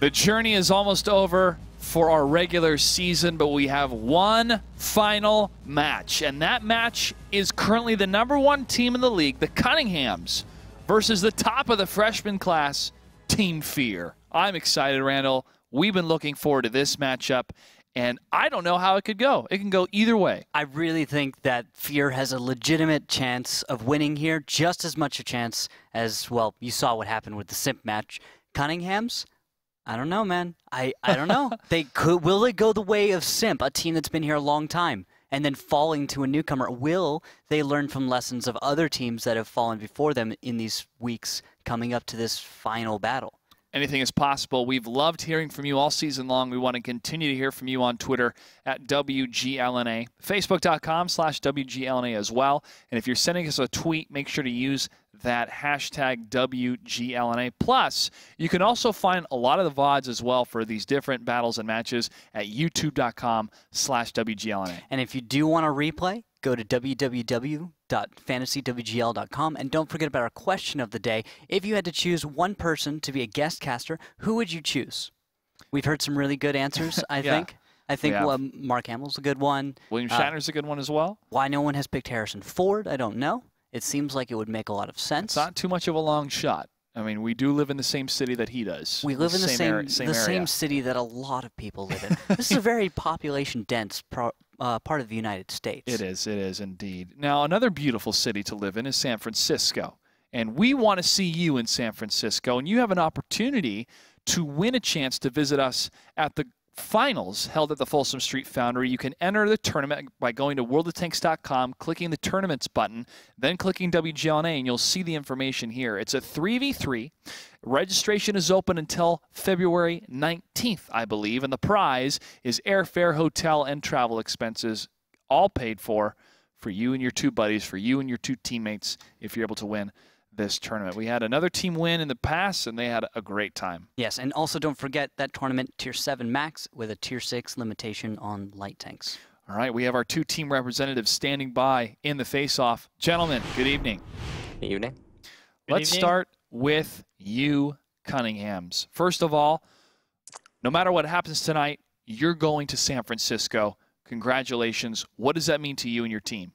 The journey is almost over for our regular season, but we have one final match. And that match is currently the number one team in the league, the Cunninghams, versus the top of the freshman class, Team Fear. I'm excited, Randall. We've been looking forward to this matchup, and I don't know how it could go. It can go either way. I really think that Fear has a legitimate chance of winning here, just as much a chance as, well, you saw what happened with the Simp match. Cunningham's, I don't know, man. I, I don't know. they could will they go the way of Simp, a team that's been here a long time, and then falling to a newcomer? Will they learn from lessons of other teams that have fallen before them in these weeks coming up to this final battle? anything is possible. We've loved hearing from you all season long. We want to continue to hear from you on Twitter at WGLNA, Facebook.com slash WGLNA as well. And if you're sending us a tweet, make sure to use that hashtag WGLNA. Plus, you can also find a lot of the VODs as well for these different battles and matches at youtube.com slash WGLNA. And if you do want to replay, go to www.fantasywgl.com and don't forget about our question of the day. If you had to choose one person to be a guest caster, who would you choose? We've heard some really good answers, I Yeah, think. I think well, Mark Hamill's a good one. William Uh, Shatner's a good one as well. Why no one has picked Harrison Ford, I don't know. It seems like it would make a lot of sense. It's not too much of a long shot. I mean, we do live in the same city that he does. we live in the same, area- same the area. same city that a lot of people live in. this is a very population dense pro, uh, part of the United States. It is. It is indeed. Now, another beautiful city to live in is San Francisco. And we want to see you in San Francisco. And you have an opportunity to win a chance to visit us at the finals held at the Folsom Street Foundry. You can enter the tournament by going to worldoftanks.com, clicking the tournaments button, then clicking WGLNA, and you'll see the information here. It's a 3v3. Registration is open until February 19th, I believe, and the prize is airfare, hotel, and travel expenses, all paid for for you and your two buddies, for you and your two teammates, if you're able to win this tournament. We had another team win in the past, and they had a great time. Yes, and also don't forget that tournament Tier 7 max with a Tier 6 limitation on light tanks. All right, we have our two team representatives standing by in the face-off. Gentlemen, good evening. Good evening. Let's evening. start with you, Cunninghams. First of all, no matter what happens tonight, you're going to San Francisco. Congratulations. What does that mean to you and your team?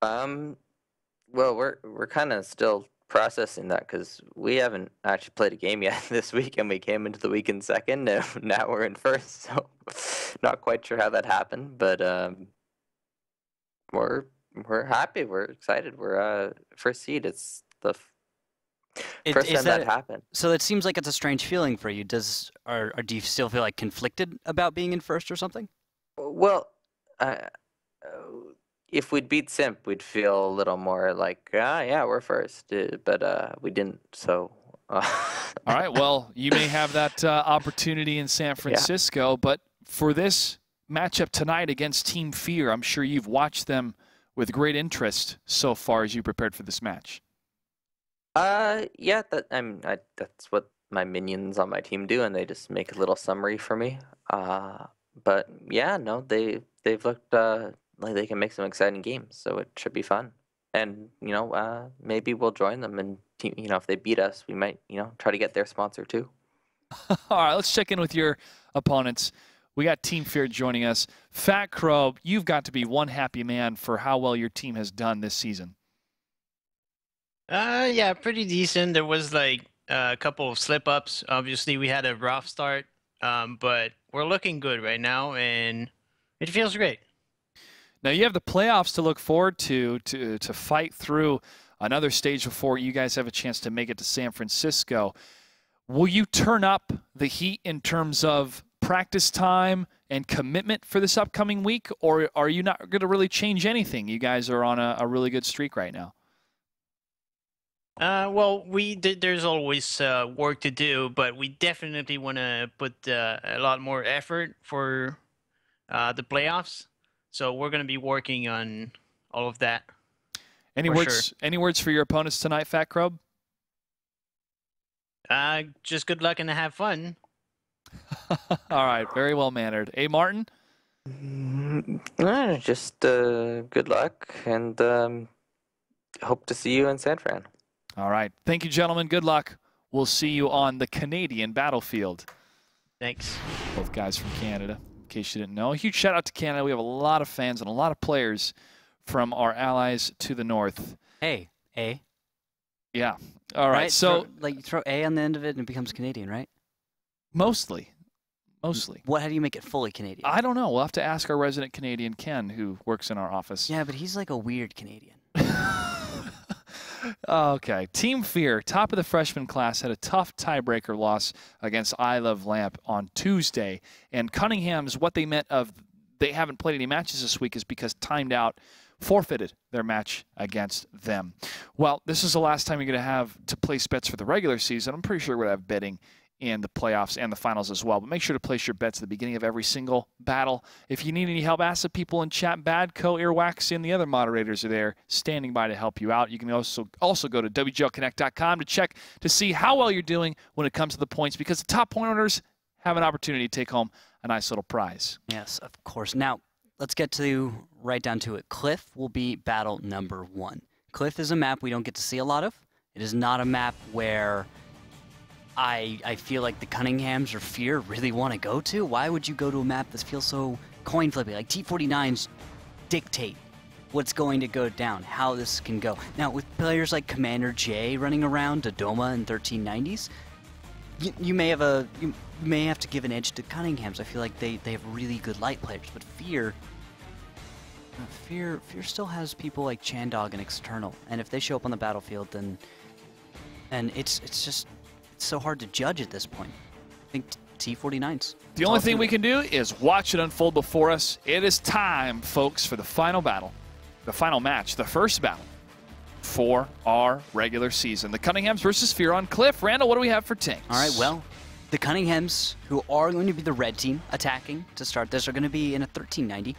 Um, well, we're we're kind of still processing that because we haven't actually played a game yet this week, and we came into the week in second. And now we're in first, so not quite sure how that happened, but um, we're we're happy. We're excited. We're uh first seed. It's the f- It- first is time that, that- happened. So it seems like it's a strange feeling for you. Does or, or do you still feel like conflicted about being in first or something? Well, uh, uh, if we'd beat Simp, we'd feel a little more like, ah, yeah, we're first. Uh, but uh, we didn't, so. Uh, All right, well, you may have that uh, opportunity in San Francisco, but for this matchup tonight against Team Fear, I'm sure you've watched them with great interest so far as you prepared for this match. Uh, yeah, that I'm. I, that's what my minions on my team do, and they just make a little summary for me. Uh, but yeah, no, they they've looked uh like they can make some exciting games, so it should be fun. And you know, uh, maybe we'll join them, and team, you know, if they beat us, we might you know try to get their sponsor too. All right, let's check in with your opponents. We got Team Fear joining us. Fat Crow, you've got to be one happy man for how well your team has done this season. Uh, yeah, pretty decent. There was like a couple of slip ups. Obviously, we had a rough start, um, but we're looking good right now, and it feels great. Now you have the playoffs to look forward to to to fight through another stage before you guys have a chance to make it to San Francisco. Will you turn up the heat in terms of practice time and commitment for this upcoming week, or are you not going to really change anything? You guys are on a, a really good streak right now. Uh, well, we there's always uh, work to do, but we definitely want to put uh, a lot more effort for uh, the playoffs. So we're going to be working on all of that. Any For words? Any words for your opponents tonight, Fat Crow? Uh, just good luck and have fun. All right, very well mannered. Hey, Martin. Mm, just uh, good luck, and um, hope to see you in San Fran. All right, thank you, gentlemen. Good luck. we'll see you on the Canadian battlefield. Thanks. Both guys from Canada, in case you didn't know. A huge shout out to Canada. We have a lot of fans and a lot of players from our allies to the north. Hey, A. Yeah. All right. So Throw- like you throw A on the end of it and it becomes Canadian, right? mostly, mostly. What? How do you make it fully Canadian? I don't know. We'll have to ask our resident Canadian Ken, who works in our office. yeah, but he's like a weird Canadian. okay. Team Fear, top of the freshman class, had a tough tiebreaker loss against I Love Lamp on Tuesday. And Cunningham's, what they meant of they haven't played any matches this week is because timed out forfeited their match against them. Well, this is the last time you're going to have to place bets for the regular season. I'm pretty sure we're going to have betting in the playoffs and the finals as well. But make sure to place your bets at the beginning of every single battle. If you need any help, ask the people in chat. Badco, Earwax, and the other moderators are there standing by to help you out. You can also also go to WGLConnect.com to check to see how well you're doing when it comes to the points because the top point owners have an opportunity to take home a nice little prize. Yes, of course. Now, let's get to right down to it. Cliff will be battle number one. Cliff is a map we don't get to see a lot of. It is not a map where I I feel like the Cunninghams or Fear really want to go to. Why would you go to a map that feels so coin flippy? Like T49s dictate what's going to go down, how this can go. Now, with players like Commander J running around Dodoma in 1390s, you, you may have a you may have to give an edge to Cunningham's. I feel like they, they have really good light players, but Fear uh, Fear Fear still has people like Chandog and External, and if they show up on the battlefield, then and it's it's just it's so hard to judge at this point. I think T49s. The only thing we can do is watch it unfold before us. It is time, folks, for the final battle, the final match, the first battle for our regular season. The Cunninghams versus Fear on Cliff. Randall, what do we have for Tinks? All right, well, the Cunninghams, who are going to be the red team attacking to start this, are going to be in a 1390.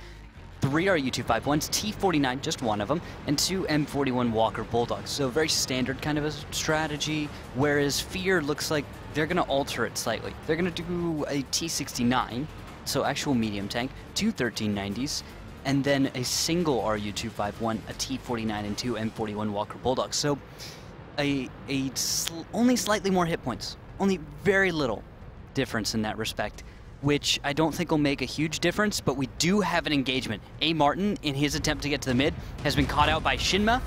Three RU251s, T49, just one of them, and two M41 Walker Bulldogs. So very standard kind of a strategy, whereas Fear looks like they're going to alter it slightly. They're going to do a T69, so actual medium tank, two 1390s, and then a single RU251, a T49, and two M41 Walker Bulldogs. So a, a sl- only slightly more hit points, only very little difference in that respect, which I don't think will make a huge difference, but we do have an engagement. A. Martin, in his attempt to get to the mid, has been caught out by Shinma,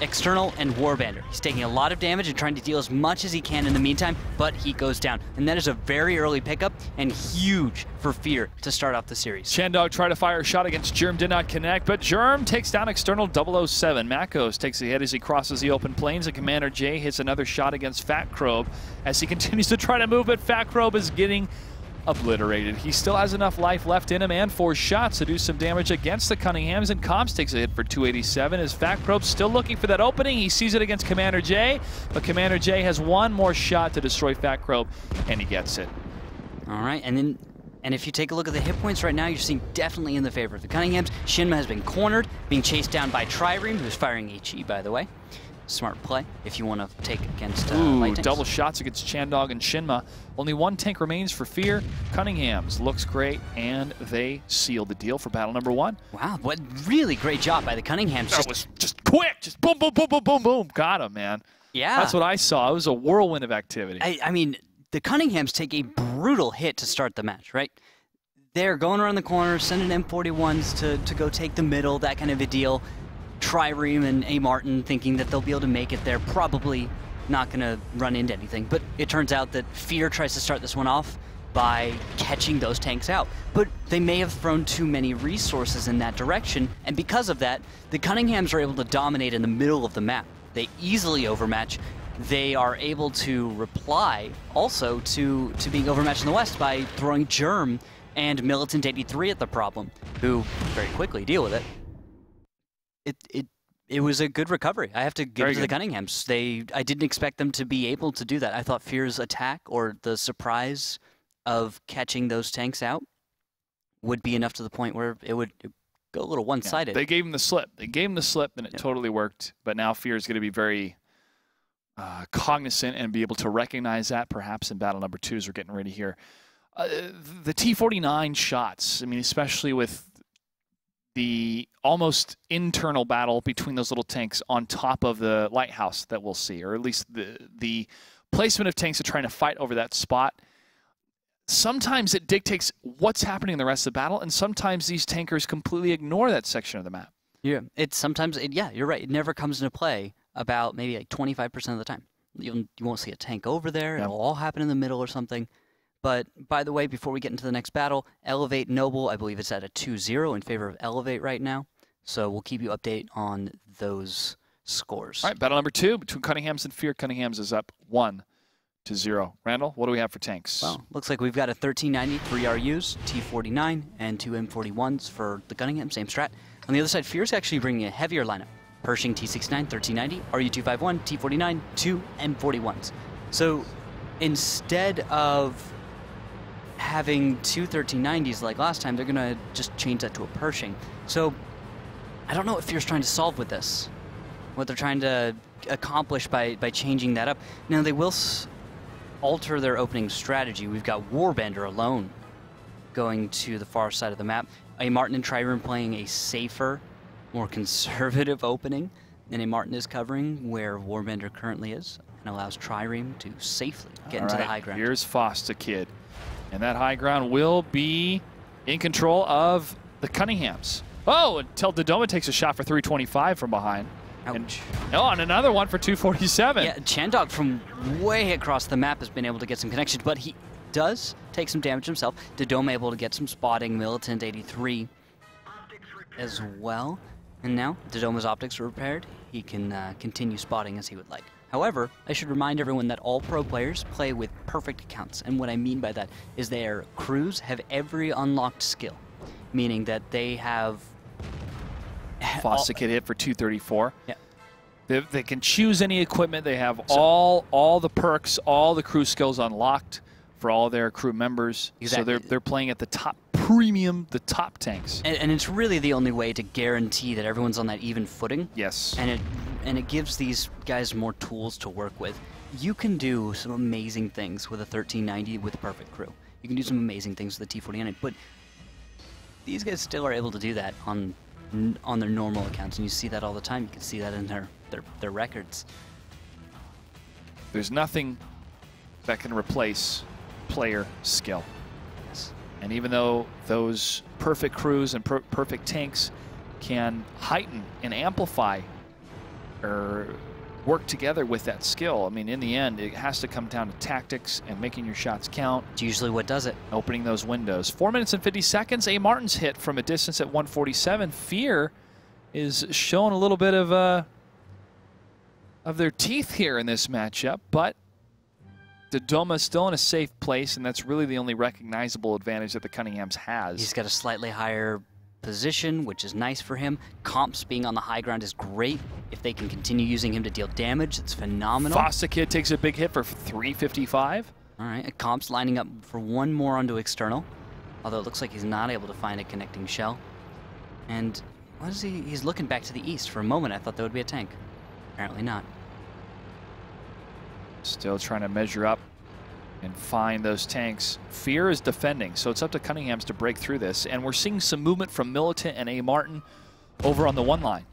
External, and Warbander. He's taking a lot of damage and trying to deal as much as he can in the meantime, but he goes down. And that is a very early pickup and huge for Fear to start off the series. Chandog tried to fire a shot against Germ, did not connect, but Germ takes down external 007. Makos takes a hit as he crosses the open plains, and Commander J hits another shot against Fat Crobe as he continues to try to move, but Fat Crobe is getting obliterated. He still has enough life left in him and four shots to do some damage against the Cunninghams, and Comps takes a hit for 287 as Fat Crobe's still looking for that opening. He sees it against Commander J, but Commander J has one more shot to destroy Fat Crobe, and he gets it. All right, and then, and if you take a look at the hit points right now, you're seeing definitely in the favor of the Cunninghams. Shinma has been cornered, being chased down by Trireme, who's firing HE, by the way. Smart play if you want to take against uh, Ooh, light double shots against Chandog and Shinma. Only one tank remains for Fear. Cunningham's looks great, and they seal the deal for battle number one. Wow, what really great job by the Cunninghams. That Just, was just quick, just boom, boom, boom, boom, boom, boom. Got him, man. yeah. That's what I saw. It was a whirlwind of activity. I, I mean, the Cunninghams take a brutal hit to start the match, right? They're going around the corner, sending M41s to, to go take the middle, that kind of a deal. Trireme and A. Martin thinking that they'll be able to make it there, probably not going to run into anything. But it turns out that Fear tries to start this one off by catching those tanks out. But they may have thrown too many resources in that direction, and because of that, the Cunninghams are able to dominate in the middle of the map. They easily overmatch. They are able to reply also to, to being overmatched in the west by throwing Germ and Militant 83 at the problem, who very quickly deal with it. It it it was a good recovery. I have to give Very it to the. Cunninghams. They I didn't expect them to be able to do that. I thought Fear's attack or the surprise of catching those tanks out would be enough to the point where it would go a little one-sided. They gave him the slip. They gave him the slip, and it Yep. totally worked. But now Fear is going to be very uh, cognizant and be able to recognize that perhaps in battle number two as we're getting ready here. Uh, the T49 shots, I mean, especially with the almost internal battle between those little tanks on top of the lighthouse that we'll see, or at least the the placement of tanks are trying to fight over that spot. Sometimes it dictates what's happening in the rest of the battle, and sometimes these tankers completely ignore that section of the map. Yeah, it's sometimes it, yeah, you're right. It never comes into play about maybe like 25% of the time. You'll, you won't see a tank over there. Yeah. It'll all happen in the middle or something. But by the way, before we get into the next battle, Elevate Noble, I believe it's at a 2-0 in favor of Elevate right now. So we'll keep you update on those scores. All right, battle number two between Cunningham's and Fear. Cunningham's is up one to zero. Randall, what do we have for tanks? Well, looks like we've got a 1390, three RUs, T49, and two M41s for the Cunningham, same strat. On the other side, Fear's actually bringing a heavier lineup. Pershing T69, 1390, RU251, T49, two M41s. So instead of having two 1390s like last time, they're going to just change that to a Pershing. So I don't know what Fear's trying to solve with this. What they're trying to accomplish by, by changing that up. Now, they will s- alter their opening strategy. We've got Warbender alone going to the far side of the map. A Martin and Trireme playing a safer, more conservative opening than a Martin is covering where Warbender currently is and allows Trireme to safely get All into the high ground. Here's Fosta Kid. And that high ground will be in control of the Cunninghams. Oh, until Dodoma takes a shot for 325 from behind. And, oh, and another one for 247. Yeah, Chandog from way across the map has been able to get some connections, but he does take some damage himself. Dodoma able to get some spotting, Militant 83 as well. And now Dodoma's optics are repaired. He can uh, continue spotting as he would like. However, I should remind everyone that all pro players play with perfect accounts. And what I mean by that is their crews have every unlocked skill, meaning that they have. Fosta Kid hit for 234. Yeah. They, they can choose any equipment. They have all all the perks, all the crew skills unlocked for all their crew members. Exactly. So they're they're playing at the top premium, the top tanks. And, and it's really the only way to guarantee that everyone's on that even footing. Yes. and it and it gives these guys more tools to work with. You can do some amazing things with a 1390 with a perfect crew. You can do some amazing things with a T49, but these guys still are able to do that on on their normal accounts, and you see that all the time. You can see that in their their, their records. There's nothing that can replace player skill. Yes. And even though those perfect crews and per- perfect tanks can heighten and amplify or work together with that skill, I mean, in the end, it has to come down to tactics and making your shots count, It's usually what does it. opening those windows. Four minutes and 50 seconds. A. Martin's hit from a distance at 147. Fear is showing a little bit of uh, of their teeth here in this matchup, but Dodoma is still in a safe place, and that's really the only recognizable advantage that the Cunninghams has. He's got a slightly higher position, which is nice for him. Comps being on the high ground is great. If they can continue using him to deal damage, it's phenomenal. Fosta Kid takes a big hit for 355. All right, Comp's lining up for one more onto external, although it looks like he's not able to find a connecting shell. And what is he? He's looking back to the east. For a moment, I thought there would be a tank. Apparently not. Still trying to measure up and find those tanks. Fear is defending, so it's up to Cunningham's to break through this. And we're seeing some movement from Militant and A. Martin over on the one line.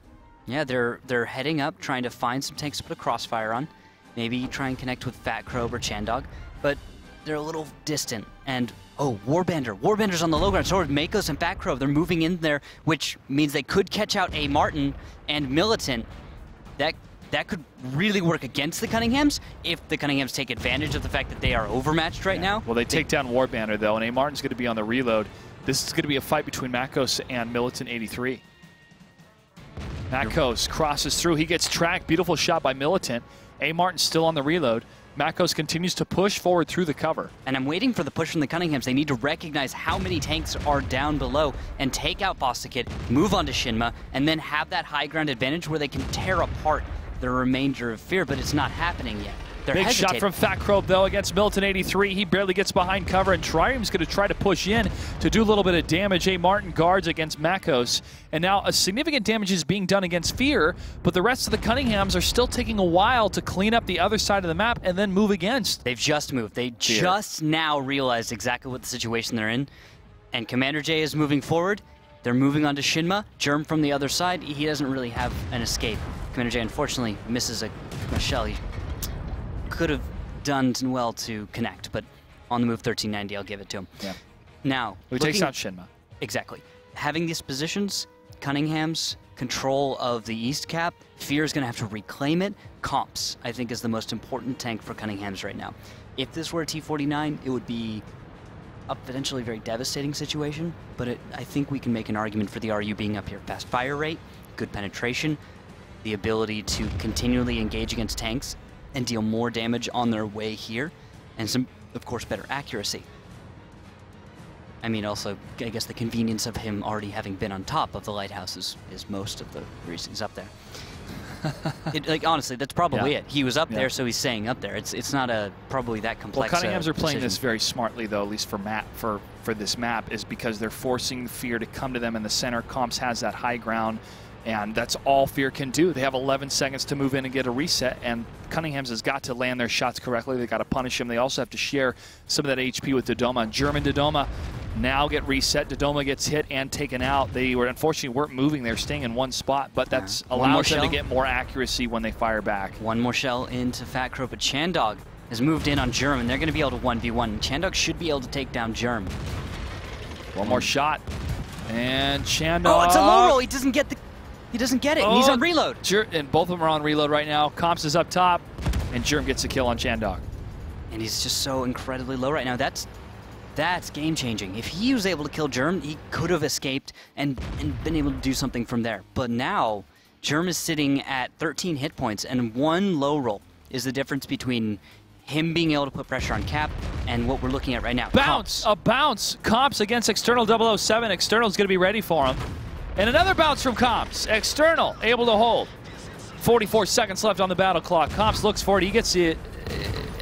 Yeah, they're they're heading up, trying to find some tanks to put a crossfire on. Maybe try and connect with Fat Crow or Chandog, but they're a little distant. And oh, Warbender, Warbender's on the low ground. So Makos and Fat Crow. They're moving in there, which means they could catch out a Martin and Militant. That that could really work against the Cunninghams if the Cunninghams take advantage of the fact that they are overmatched right now. Well, they take down War Banner, though, and A. Martin's going to be on the reload. This is going to be a fight between Makos and Militant 83. Makos crosses through. He gets tracked. Beautiful shot by Militant. A. Martin still on the reload. Makos continues to push forward through the cover. And I'm waiting for the push from the Cunninghams. They need to recognize how many tanks are down below and take out Fostakid, move on to Shinma, and then have that high ground advantage where they can tear apart the remainder of Fear, but it's not happening yet. They're Big shot from Fat Crow, though, against Militant 83. He barely gets behind cover, and Trireme's going to try to push in to do a little bit of damage. A. Martin guards against Makos, and now a significant damage is being done against Fear, but the rest of the Cunninghams are still taking a while to clean up the other side of the map and then move against. They've just moved. They just now realized exactly what the situation they're in. And Commander J is moving forward. They're moving on to Shinma. Germ from the other side. He doesn't really have an escape. Commander J unfortunately misses a, shell. He could have done well to connect, but on the move 1390, I'll give it to him. Yeah. Now, Who takes out Shinma? Exactly. Having these positions, Cunningham's control of the East Cap, Fear is going to have to reclaim it. Comps, I think, is the most important tank for Cunningham's right now. If this were a T49, it would be a potentially very devastating situation, but it, I think we can make an argument for the RU being up here. Fast fire rate, good penetration, the ability to continually engage against tanks and deal more damage on their way here, and some, of course, better accuracy. I mean, also, I guess the convenience of him already having been on top of the lighthouse is, is most of the reason he's up there. it, like honestly, that's probably Yeah. it. He was up Yeah. there, so he's staying up there. It's it's not a probably that Well, complex. Cunninghams uh, are playing this very smartly, though, at least for map for for this map, is because they're forcing Fear to come to them in the center. Comps has that high ground, and that's all Fear can do. They have 11 seconds to move in and get a reset, and Cunningham's has got to land their shots correctly. They've got to punish him. They also have to share some of that HP with Dodoma. German Dodoma now get reset. Dodoma gets hit and taken out. They were unfortunately weren't moving. They're staying in one spot, but that's more allows them to get more accuracy when they fire back. One more shell into Fat Crow, but Chandog has moved in on Germ, and they're going to be able to 1v1. Chandog should be able to take down Germ. One more shot, and Chandog. Oh, it's a low roll. He doesn't get the. He doesn't get it. and he's Oh, on reload. Jer- and both of them are on reload right now. Comps is up top, and Germ gets a kill on Chandog. And he's just so incredibly low right now. That's that's game changing. If he was able to kill Germ, he could have escaped and, and been able to do something from there. But now, Germ is sitting at 13 hit points, and one low roll is the difference between him being able to put pressure on Cap and what we're looking at right now. Bounce, Comps. a bounce. Comps against External 007. External's going to be ready for him. And another bounce from Comps. External able to hold. 44 seconds left on the battle clock. Comps looks for it. He gets a, uh,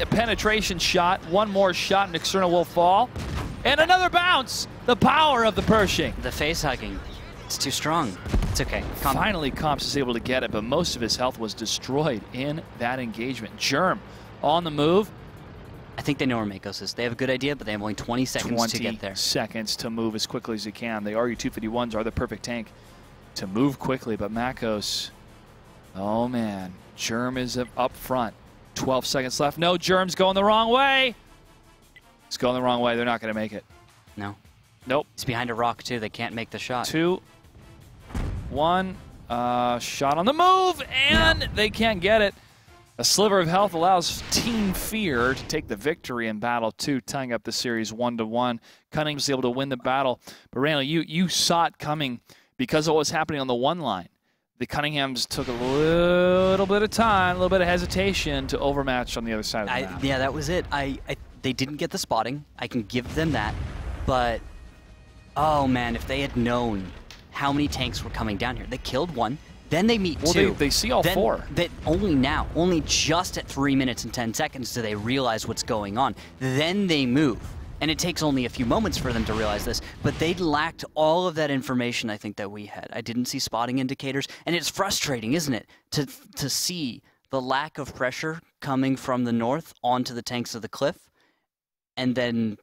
a penetration shot. One more shot, and External will fall. And another bounce. The power of the Pershing. The face hugging. It's too strong. It's okay. Down. Finally, Comps is able to get it, but most of his health was destroyed in that engagement. Germ on the move. I think they know where Makos is. They have a good idea, but they have only 20 seconds 20 to get there. seconds to move as quickly as you can. The RU-251s are the perfect tank to move quickly, but Makos, oh man, Germ is up- front. 12 seconds left. No, Germ's going the wrong way. It's going the wrong way. They're not going to make it. No. Nope. It's behind a rock, too. They can't make the shot. Two, one, uh, shot on the move, and they can't get it. A sliver of health allows Team Fear to take the victory in battle two, tying up the series one to one. Cunningham was able to win the battle, but Randall, you you saw it coming because of what was happening on the one line. The Cunninghams took a little bit of time, a little bit of hesitation to overmatch on the other side of the I, map. yeah, that was it. I, I they didn't get the spotting. I can give them that, but oh man, if they had known how many tanks were coming down here, they killed one. Then they meet Well, they- two. they see all then, four. That only now, only just at three minutes and ten seconds do they realize what's going on. Then they move, and it takes only a few moments for them to realize this. But they lacked all of that information. I think that we had. I didn't see spotting indicators, and it's frustrating, isn't it, to to see the lack of pressure coming from the north onto the tanks of the cliff, and then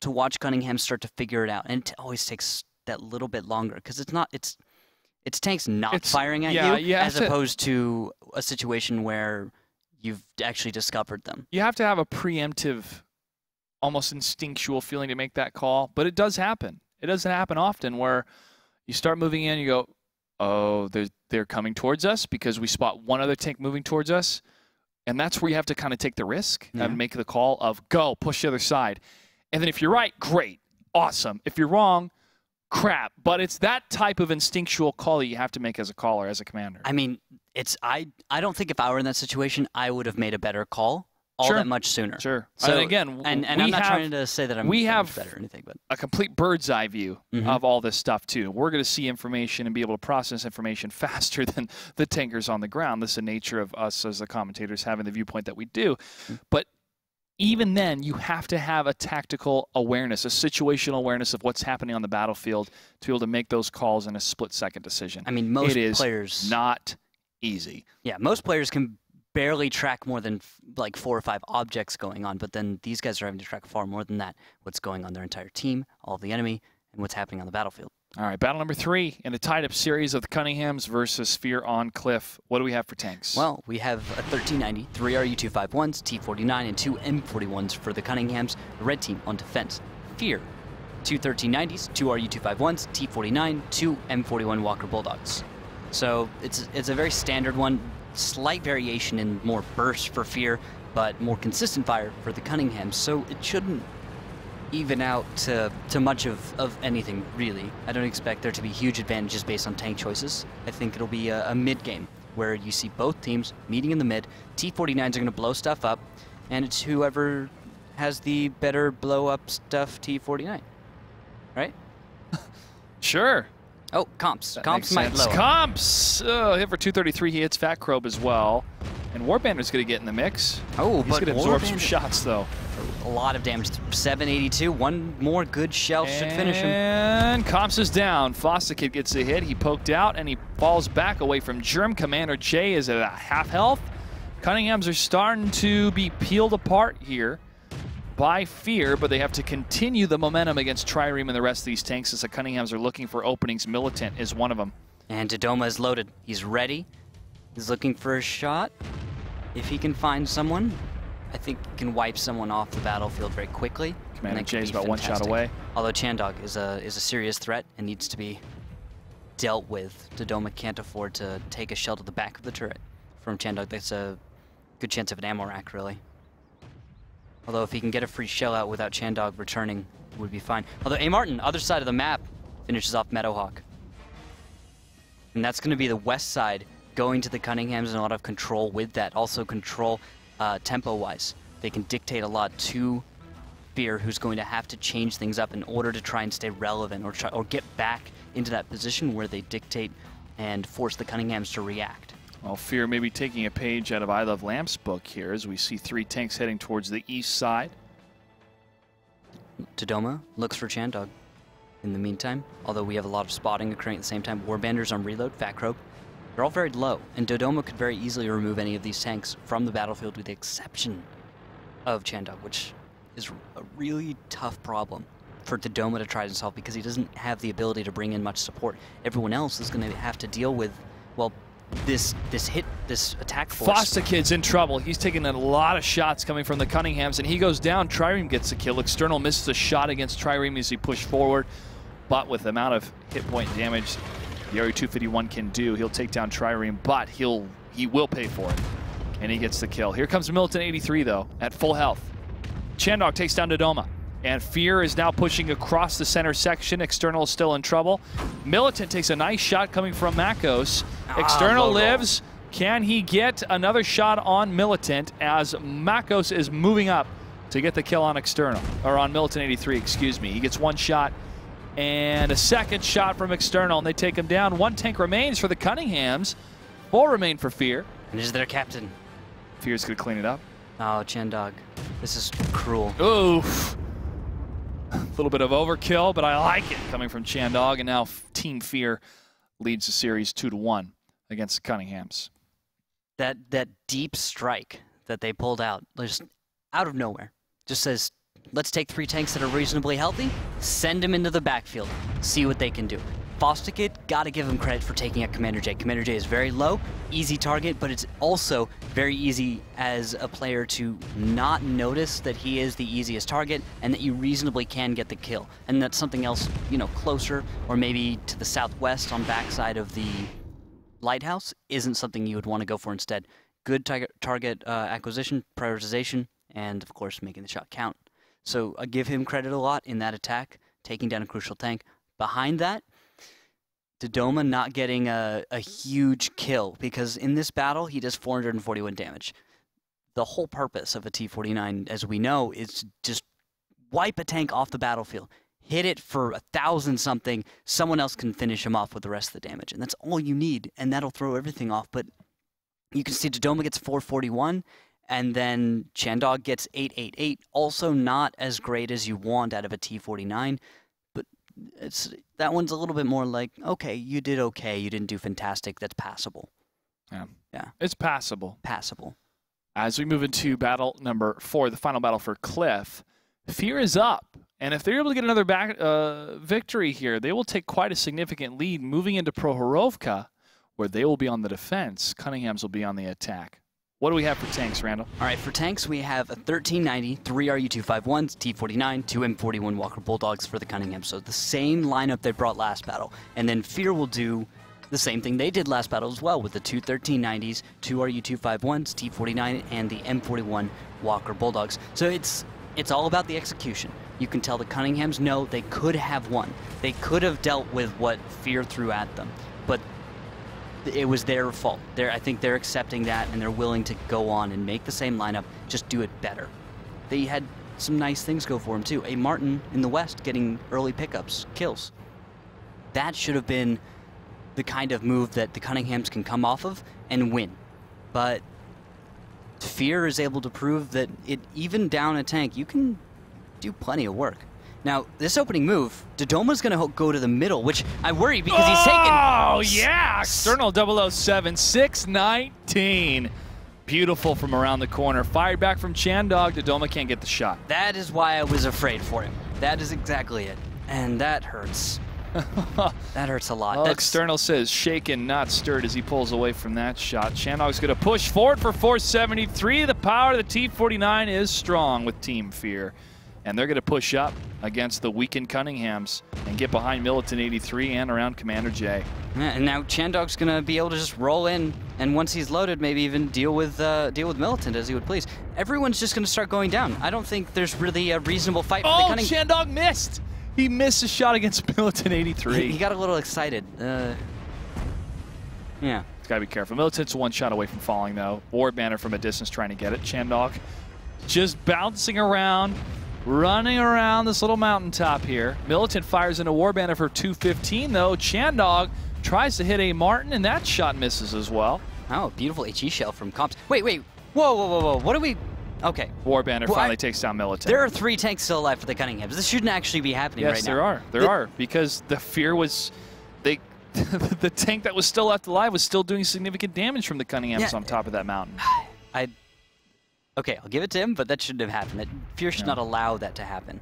to watch Cunningham start to figure it out. And it always takes that little bit longer because it's not it's it's tanks not It's- firing at yeah, you you as to- opposed to a situation where you've actually discovered them. you have to have a preemptive, almost instinctual feeling to make that call, but it does happen. It doesn't happen often where you start moving in, you go, oh, they're, they're coming towards us because we spot one other tank moving towards us. And that's where you have to kind of take the risk Yeah. and make the call of go, push the other side. And then if you're right, great, awesome. If you're wrong, crap. But it's that type of instinctual call that you have to make as a caller, as a commander. I mean, it's I I don't think if I were in that situation, I would have made a better call all Sure. that much sooner. sure. So and again, and, and I'm not have, trying to say that I'm we have- better or anything, but a complete bird's eye view Mhm. of all this stuff too. We're going to see information and be able to process information faster than the tankers on the ground. This is the nature of us as the commentators having the viewpoint that we do. But even then, you have to have a tactical awareness, a situational awareness of what's happening on the battlefield to be able to make those calls in a split-second decision. I mean, most it is players not easy. Yeah, most players can barely track more than f- like four or five objects going on, but then these guys are having to track far more than that. What's going on their entire team, all of the enemy, and what's happening on the battlefield. All right, battle number three in a tied-up series of the Cunninghams versus Fear on Cliff. What do we have for tanks? Well, we have a 1390, three RU-251s, T-49, and two M41s for the Cunninghams. Red team on defense. Fear, two 1390s, two RU-251s, T-49, two M41 Walker Bulldogs. So it's it's a very standard one. Slight variation in more burst for Fear, but more consistent fire for the Cunninghams. So it shouldn't even out to, to much of, of anything, really. I don't expect there to be huge advantages based on tank choices. I think it'll be a, a mid game where you see both teams meeting in the mid. T-49s are going to blow stuff up, and it's whoever has the better blow up stuff T-49. Right? sure. Oh, comps. That comps might sense. blow. Comps. Oh, hit for 233. He hits Fat Crobe as well. And Warbander's going to get in the mix. Oh, He's but going to absorb some Warband- shots, though. A lot of damage. 782. One more good shell should finish him. And Comps is down. Fostakid gets a hit. He poked out and he falls back away from Germ. Commander J is at a half health. Cunninghams are starting to be peeled apart here by Fear, but they have to continue the momentum against Trireme and the rest of these tanks as the Cunninghams are looking for openings. Militant is one of them. And Dodoma is loaded. He's ready. He's looking for a shot. If he can find someone, I think can wipe someone off the battlefield very quickly. Commander that could J is about one shot fantastic. away. Although Chandog is a is a serious threat and needs to be dealt with. Dodoma can't afford to take a shell to the back of the turret from Chandog. That's a good chance of an ammo rack, really. Although if he can get a free shell out without Chandog returning, it would be fine. Although A. Martin, other side of the map, finishes off Meadowhawk. And that's going to be the west side going to the Cunninghams and a lot of control with that. Also control uh, tempo-wise. They can dictate a lot to Fear, who's going to have to change things up in order to try and stay relevant or try or get back into that position where they dictate and force the Cunninghams to react. Well, Fear may be taking a page out of I Love Lamps book here as we see three tanks heading towards the east side. Dodoma looks for Chandog. In the meantime, although we have a lot of spotting occurring at the same time, Warbanders on reload, Fat Croak, they're all very low, and Dodoma could very easily remove any of these tanks from the battlefield with the exception of Chandog, which is a really tough problem for Dodoma to try to solve because he doesn't have the ability to bring in much support. Everyone else is going to have to deal with, well, this this hit, this attack force. Fosta Kid's in trouble. He's taking a lot of shots coming from the Cunninghams, and he goes down. Trireme gets the kill. External misses a shot against Trireme as he pushed forward, but with the amount of hit point damage the RU-251 can do, he'll take down Trireme, but he'll he will pay for it, and he gets the kill. Here comes Militant 83 though at full health. Chandog takes down Dodoma. And Fear is now pushing across the center section. External is still in trouble. Militant takes a nice shot coming from Makos. Ah, External roll. lives. Can he get another shot on Militant as Makos is moving up to get the kill on External, or on Militant 83, excuse me. He gets one shot and a second shot from External, and they take him down. One tank remains for the Cunninghams. Four remain for Fear. And is their captain. Fear's going to clean it up. Oh, Chandog. This is cruel. Oof. A little bit of overkill, but I like it coming from Chandog, and now Team Fear leads the series two to one against the Cunninghams. that that deep strike that they pulled out, just out of nowhere, just says, "Let's take three tanks that are reasonably healthy, send them into the backfield, see what they can do." Fostakid, gotta give him credit for taking out Commander J. Commander J is very low, easy target, but it's also very easy as a player to not notice that he is the easiest target and that you reasonably can get the kill. And that's something else, you know, closer or maybe to the southwest on backside of the lighthouse isn't something you would want to go for instead. Good target, target uh, acquisition, prioritization, and of course making the shot count. So I give him credit a lot in that attack, taking down a crucial tank. Behind that, Dodoma not getting a, a huge kill because in this battle he does 441 damage. The whole purpose of a T49, as we know, is just wipe a tank off the battlefield. Hit it for a thousand something, someone else can finish him off with the rest of the damage. And that's all you need, and that'll throw everything off. But you can see Dodoma gets 441, and then Chandog gets 888. Also, not as great as you want out of a T49, but it's that one's a little bit more like, okay, you did okay, you didn't do fantastic, that's passable. Yeah. Yeah. It's passable. Passable. As we move into battle number four, the final battle for Cliff, Fear is up And if they're able to get another back uh, victory here, they will take quite a significant lead moving into Prokhorovka, where they will be on the defense. Cunningham's will be on the attack. What do we have for tanks, Randall? All right, for tanks, we have a 1390, three RU-251s, T-49, two M41 Walker Bulldogs for the Cunningham. So the same lineup they brought last battle. And then Fear will do the same thing they did last battle as well with the two 1390s, two RU-251s, T-49, and the M41 Walker Bulldogs. So it's it's all about the execution. You can tell the Cunninghams know they could have won. They could have dealt with what Fear threw at them. But it was their fault. They're, I think they're accepting that and they're willing to go on and make the same lineup, just do it better. They had some nice things go for them too. A Martin in the West getting early pickups, kills. That should have been the kind of move that the Cunninghams can come off of and win. But Fear is able to prove that it even down a tank, you can do plenty of work. Now, this opening move, Dodoma's going to go to the middle, which I worry because he's oh, taken. Oh, yeah! External 007, 619. Beautiful from around the corner. Fired back from Chandog. Dodoma can't get the shot. That is why I was afraid for him. That is exactly it. And that hurts. that hurts a lot. Oh, well, external says shaken, not stirred as he pulls away from that shot. Chandog's going to push forward for 473. The power of the T49 is strong with Team Fear. And they're going to push up against the weakened Cunninghams and get behind Militant 83 and around Commander J. Yeah, and now Chandog's gonna be able to just roll in, and once he's loaded, maybe even deal with uh, deal with Militant as he would please. Everyone's just gonna start going down. I don't think there's really a reasonable fight for the Oh, Cunning. Chandog missed! He missed a shot against Militant 83. he got a little excited. Uh, yeah. Gotta be careful. Militant's one shot away from falling, though. War Banner from a distance trying to get it. Chandog just bouncing around, running around this little mountaintop here. Militant fires into War Banner for 215, though. Chandog tries to hit a Martin, and that shot misses as well. Oh, beautiful HE shell from Comps. Wait, wait. Whoa, whoa, whoa, whoa. What are we? Okay. War Banner Well, I- finally takes down Militant. There are three tanks still alive for the Cunninghams. This shouldn't actually be happening yes, right now. Yes, there are. There The- are because the fear was they. the tank that was still left alive was still doing significant damage from the Cunninghams Yeah. on top of that mountain. I. Okay, I'll give it to him, but that shouldn't have happened. That, Fear should Yeah. not allow that to happen.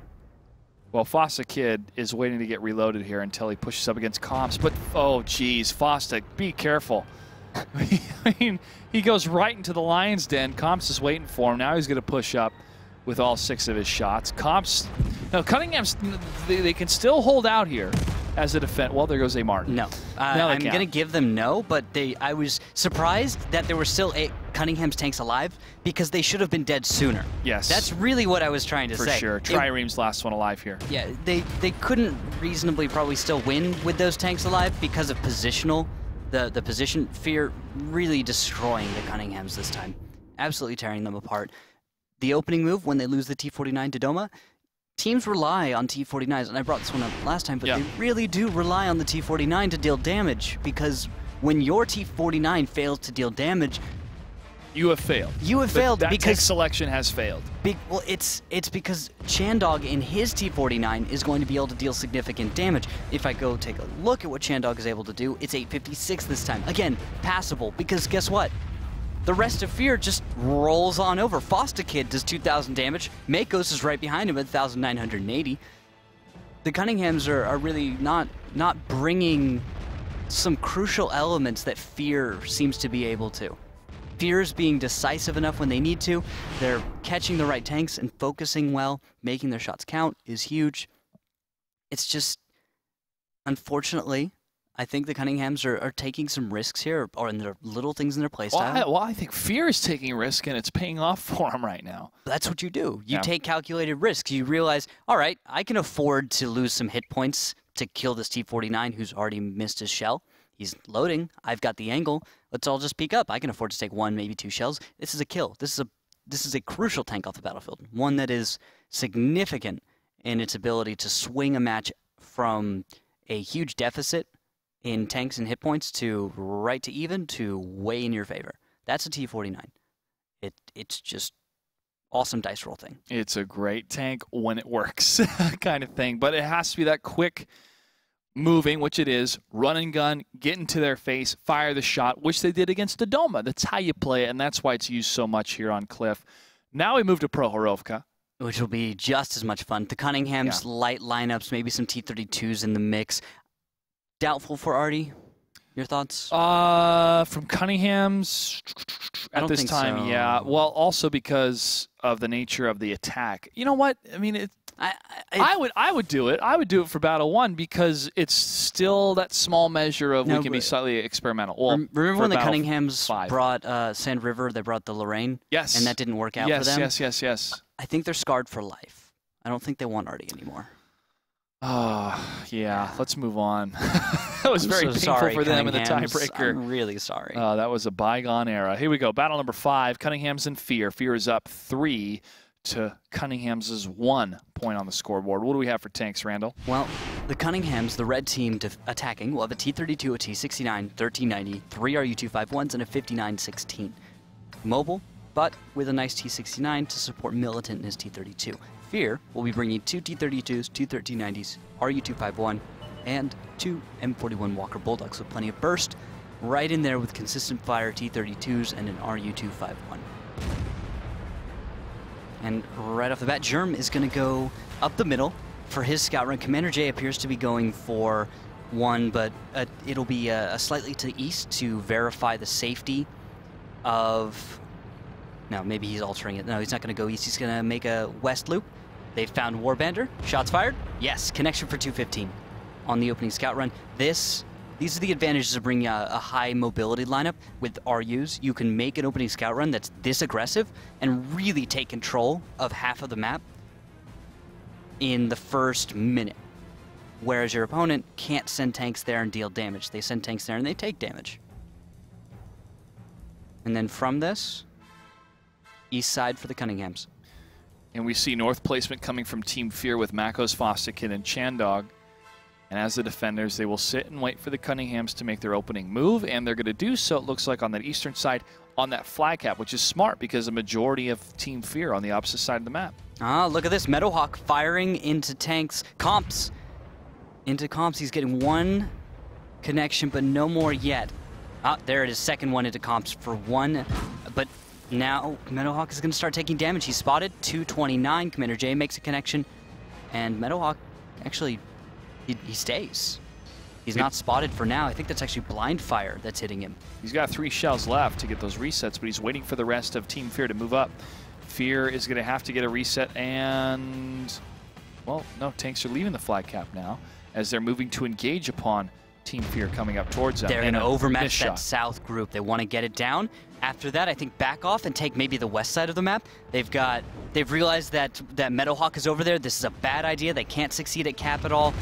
Well, Fosta Kid is waiting to get reloaded here until he pushes up against Comps. But, oh, geez, Fosta, be careful. I mean, he goes right into the lion's den. Comps is waiting for him. Now he's going to push up with all six of his shots. Comps, no, Cunningham's, they, they can still hold out here as a defense. Well, there goes a Martin. No, uh, Now they I'm gonna give them no, but they. I was surprised that there were still eight Cunningham's tanks alive because they should have been dead sooner. Yes. That's really what I was trying to for say. For sure. Trireme's last one alive here. yeah, they they couldn't reasonably probably still win with those tanks alive because of positional, the the position fear really destroying the Cunninghams this time, absolutely tearing them apart. The opening move when they lose the T49 to Doma, teams rely on T49s, and I brought this one up last time, but Yeah. they really do rely on the T49 to deal damage because when your T49 fails to deal damage, You have failed. you have That- failed because selection has failed. Big, well, it's it's because Chandog in his T49 is going to be able to deal significant damage. If I go take a look at what Chandog is able to do, it's 856 this time. Again, passable because guess what? The rest of Fear just rolls on over. Fosta Kid does 2,000 damage. Makos is right behind him at 1,980. The Cunninghams are, are really not not bringing some crucial elements that Fear seems to be able to. Fear is being decisive enough when they need to. They're catching the right tanks and focusing well, making their shots count is huge. It's just, unfortunately, I think the Cunninghams are, are taking some risks here, or in their little things in their Well playstyle. I, well, I think Fear is taking risk, and it's paying off for them right now. That's what you do. You Yeah. take calculated risks. You realize, all right, I can afford to lose some hit points to kill this T49 who's already missed his shell. He's loading. I've got the angle. Let's all just peek up. I can afford to take one, maybe two shells. This is a kill. This is a this is a crucial tank off the battlefield. One that is significant in its ability to swing a match from a huge deficit in tanks and hit points to right to even to way in your favor. That's a T49. It it's just awesome dice roll thing. It's a great tank when it works, kind of thing. But it has to be that quick moving, which it is, run and gun, get into their face, fire the shot, which they did against Dodoma. That's how you play it, and that's why it's used so much here on Cliff. Now we move to Prokhorovka. which will be just as much fun. The Cunningham's light lineups, maybe some T32s in the mix. Doubtful for Artie. Your thoughts? Uh, from Cunningham's I at don't this think time, yeah. Well, also because of the nature of the attack. You know what? I mean, it, I, I, I would I would do it. I would do it for Battle One because it's still that small measure of No, we can be slightly experimental. Well, remember when the Cunninghams five. brought uh, Sand River? They brought the Lorraine, yes, and that didn't work out yes, for them. yes, yes, yes. I think they're scarred for life. I don't think they want Artie anymore. Oh, yeah. Let's move on. that was I'm very so painful sorry, for them in the tiebreaker. I'm really sorry. Uh, that was a bygone era. Here we go. Battle number five. Cunningham's in fear. Fear is up three to Cunningham's one point on the scoreboard. What do we have for tanks, Randall? Well, the Cunninghams, the red team attacking, will have a T32, a T69, 1390, three RU251s, and a 5916. Mobile, but with a nice T69 to support Militant in his T32. Fear will be bringing two T32s, two 1390s, RU251, and two M41 Walker Bulldogs with plenty of burst, right in there with consistent fire T32s and an RU251. And right off the bat, Germ is going to go up the middle for his scout run. Commander J appears to be going for one, but uh, it'll be uh, a slightly to the east to verify the safety of. No, maybe he's altering it. No, he's not going to go east. He's going to make a west loop. They found Warbender. Shots fired. Yes, connection for 215 on the opening scout run. This. These are the advantages of bringing a, a high mobility lineup with RUs. You can make an opening scout run that's this aggressive and really take control of half of the map in the first minute. Whereas your opponent can't send tanks there and deal damage. They send tanks there and they take damage. And then from this, east side for the Cunninghams. And we see North placement coming from Team Fear with Makos, Fostakid, and Chandog. And as the defenders, they will sit and wait for the Cunninghams to make their opening move, and they're going to do so, it looks like, on that eastern side on that flag cap, which is smart because the majority of Team Fear on the opposite side of the map. Ah, look at this. Meadowhawk firing into tanks. Comps. Into comps. He's getting one connection, but no more yet. Ah, there it is. Second one into comps for one. But now Meadowhawk is going to start taking damage. He's spotted. 229. Commander J makes a connection. And Meadowhawk actually, he, he stays. He's not spotted for now. I think that's actually blind fire that's hitting him. He's got three shells left to get those resets, but he's waiting for the rest of Team Fear to move up. Fear is going to have to get a reset, and well, no, tanks are leaving the flag cap now as they're moving to engage upon Team Fear coming up towards them. They're going to overmatch that south group. They want to get it down. After that, I think back off and take maybe the west side of the map. They've got they've realized that that Meadowhawk is over there. This is a bad idea. They can't succeed at cap at all.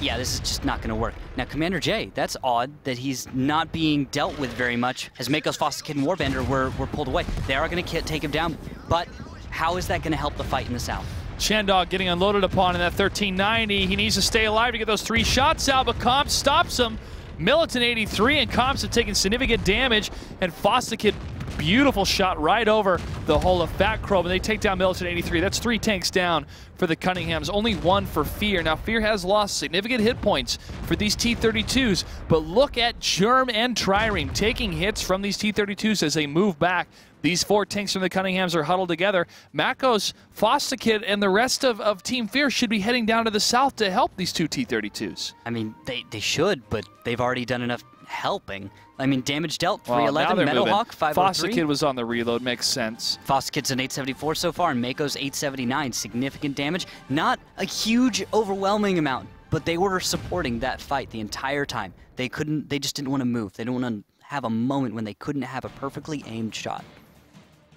Yeah, this is just not going to work. Now, Commander J, that's odd that he's not being dealt with very much. As Makos, Fostakid, and Warbender were, were pulled away. They are going to take him down, but how is that going to help the fight in the south? Chandog getting unloaded upon in that 1390. He needs to stay alive to get those three shots out, but Comp stops him. Militant 83 and Comps have taken significant damage, and Fostakid, beautiful shot right over the hull of Fat Crow, and they take down Militant 83. That's three tanks down for the Cunninghams, only one for Fear. Now, Fear has lost significant hit points for these T-32s, but look at Germ and Trireme taking hits from these T-32s as they move back. These four tanks from the Cunninghams are huddled together. Makos, Fostakid, and the rest of, of Team Fear should be heading down to the south to help these two T-32s. I mean, they, they should, but they've already done enough helping. I mean, damage dealt, Well, now 311, they're moving. Meadowhawk, 503. Fostakid was on the reload, makes sense. Fostakid's an 874 so far, and Mako's 879. Significant damage. Not a huge, overwhelming amount, but they were supporting that fight the entire time. They couldn't. They just didn't want to move. They didn't want to have a moment when they couldn't have a perfectly aimed shot.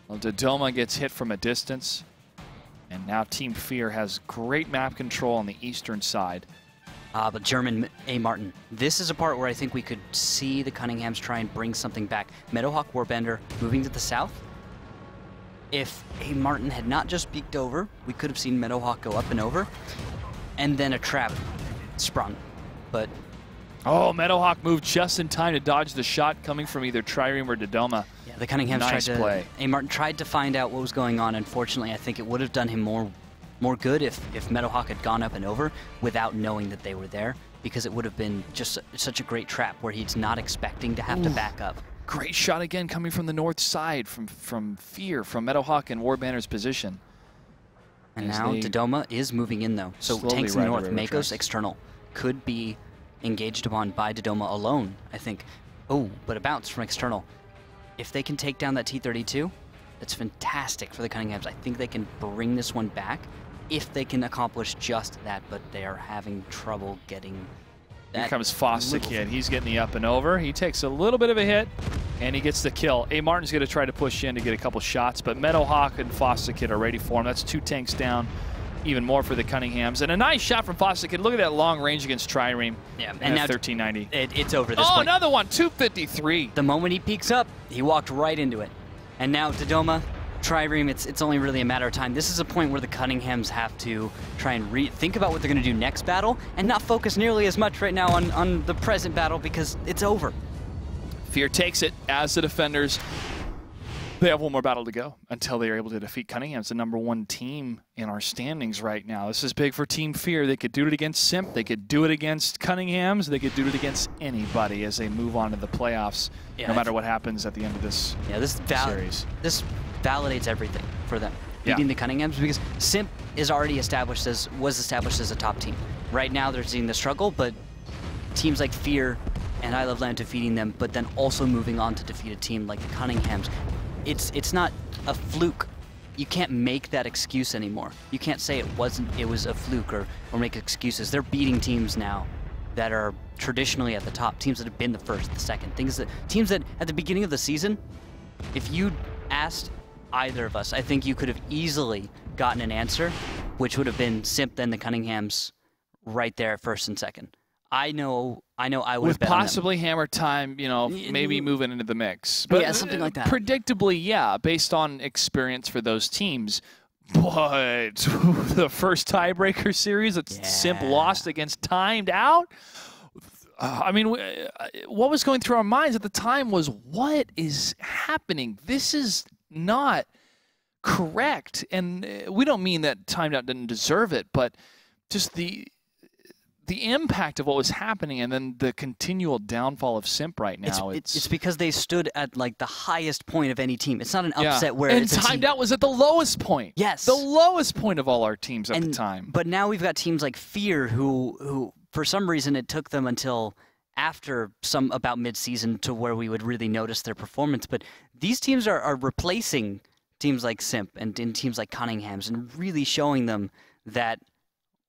Well, Dodoma gets hit from a distance, and now Team Fear has great map control on the eastern side. Uh, but Germ and A. Martin. This is a part where I think we could see the Cunninghams try and bring something back. Meadowhawk Warbender moving to the south. If A. Martin had not just peeked over, we could have seen Meadowhawk go up and over, and then a trap sprung. But Oh, Meadowhawk moved just in time to dodge the shot coming from either Trireme or Dodoma. Yeah, the Cunninghams Nice tried to. play. A. Martin tried to find out what was going on. Unfortunately, I think it would have done him more, more good if if Meadowhawk had gone up and over without knowing that they were there, because it would have been just such a great trap where he's not expecting to have to back up. Great shot again coming from the north side from, from Fear, from Meadowhawk and Warbanner's position. And as now Dodoma is moving in though. So tanks in the north, Makos external could be engaged upon by Dodoma alone, I think. Oh, but a bounce from external. If they can take down that T-32, that's fantastic for the Cunninghams. I think they can bring this one back if they can accomplish just that, but they are having trouble getting Here that. comes Foster little Kid. thing. He's getting the up and over. He takes a little bit of a hit, and he gets the kill. A. Martin's going to try to push in to get a couple shots, but Meadowhawk and Fostakid are ready for him. That's two tanks down, even more for the Cunninghams. And a nice shot from Foster Look at that long range against Trireme. Yeah, and, and now 1390. It, it's over this Oh, point. another one, 253. The moment he peeks up, he walked right into it. And now Dodoma, Trireme, it's it's only really a matter of time. This is a point where the Cunninghams have to try and think about what they're going to do next battle and not focus nearly as much right now on, on the present battle because it's over. Fear takes it as the defenders. They have one more battle to go until they are able to defeat Cunningham's the number one team in our standings right now. This is big for Team Fear. They could do it against Simp. They could do it against Cunningham's. They could do it against anybody as they move on to the playoffs, Yeah, no matter what happens at the end of this Yeah, this series. this validates everything for them. Yeah. Beating the Cunninghams because Simp is already established as was established as a top team. Right now they're seeing the struggle, but teams like Fear and I Love Land defeating them, but then also moving on to defeat a team like the Cunninghams. It's it's not a fluke. You can't make that excuse anymore. You can't say it wasn't it was a fluke or, or make excuses. They're beating teams now that are traditionally at the top, teams that have been the first, the second, things that teams that at the beginning of the season if you asked either of us, I think you could have easily gotten an answer, which would have been Simp then the Cunninghams right there first and second. I know I know I would With have bet on them. possibly hammer time, you know, maybe moving into the mix. but Yeah, something like that. Predictably, yeah, based on experience for those teams. But the first tiebreaker series that Simp lost against Timed Out. uh, I mean, uh, what was going through our minds at the time was what is happening? This is not correct. And uh, we don't mean that Timed Out didn't deserve it, but just the the impact of what was happening and then the continual downfall of Simp right now. it's, it's because they stood at like the highest point of any team. It's not an yeah. upset where and it's timed out was at the lowest point. Yes. the lowest point of all our teams at the time. But now we've got teams like Fear who who for some reason it took them until after some about mid-season to where we would really notice their performance. But these teams are, are replacing teams like Simp and, and teams like Cunningham's and really showing them that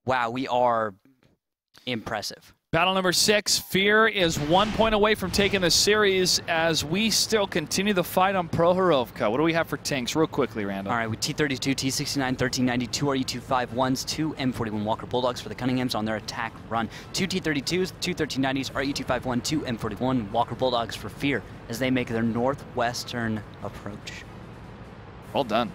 wow, we are impressive. Battle number six. Fear is one point away from taking the series as we still continue the fight on Prokhorovka. What do we have for tanks, real quickly, Randall? All right, with T32, T69, 1390, two RU251s, two M41 Walker Bulldogs for the Cunninghams on their attack run. Two T32s, two 1390s, RU251, two M41 Walker Bulldogs for Fear as they make their northwestern approach. Well done.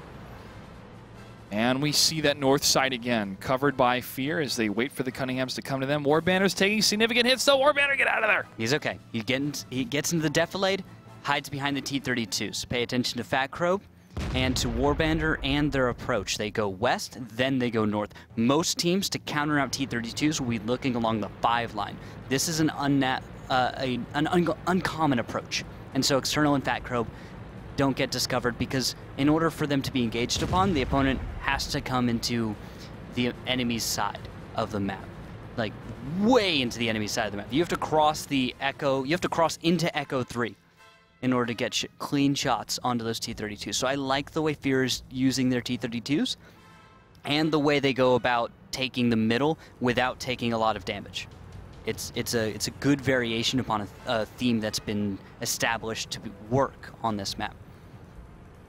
And we see that north side again, covered by Fear as they wait for the Cunninghams to come to them. Warbanner's taking significant hits, though. Warbanner, get out of there. He's okay. He, he gets into the defilade, hides behind the T32s. Pay attention to Fat Crow and to Warbander and their approach. They go west, then they go north. Most teams to counter out T32s will be looking along the five line. This is an, unna- uh, a, an un- uncommon approach. And so External and Fat Crow don't get discovered because in order for them to be engaged upon, the opponent has to come into the enemy's side of the map. Like way into the enemy's side of the map. You have to cross the Echo, you have to cross into Echo 3 in order to get sh- clean shots onto those T-32s. So I like the way Fear is using their T-32s and the way they go about taking the middle without taking a lot of damage. It's it's a it's a good variation upon a, a theme that's been established to work on this map.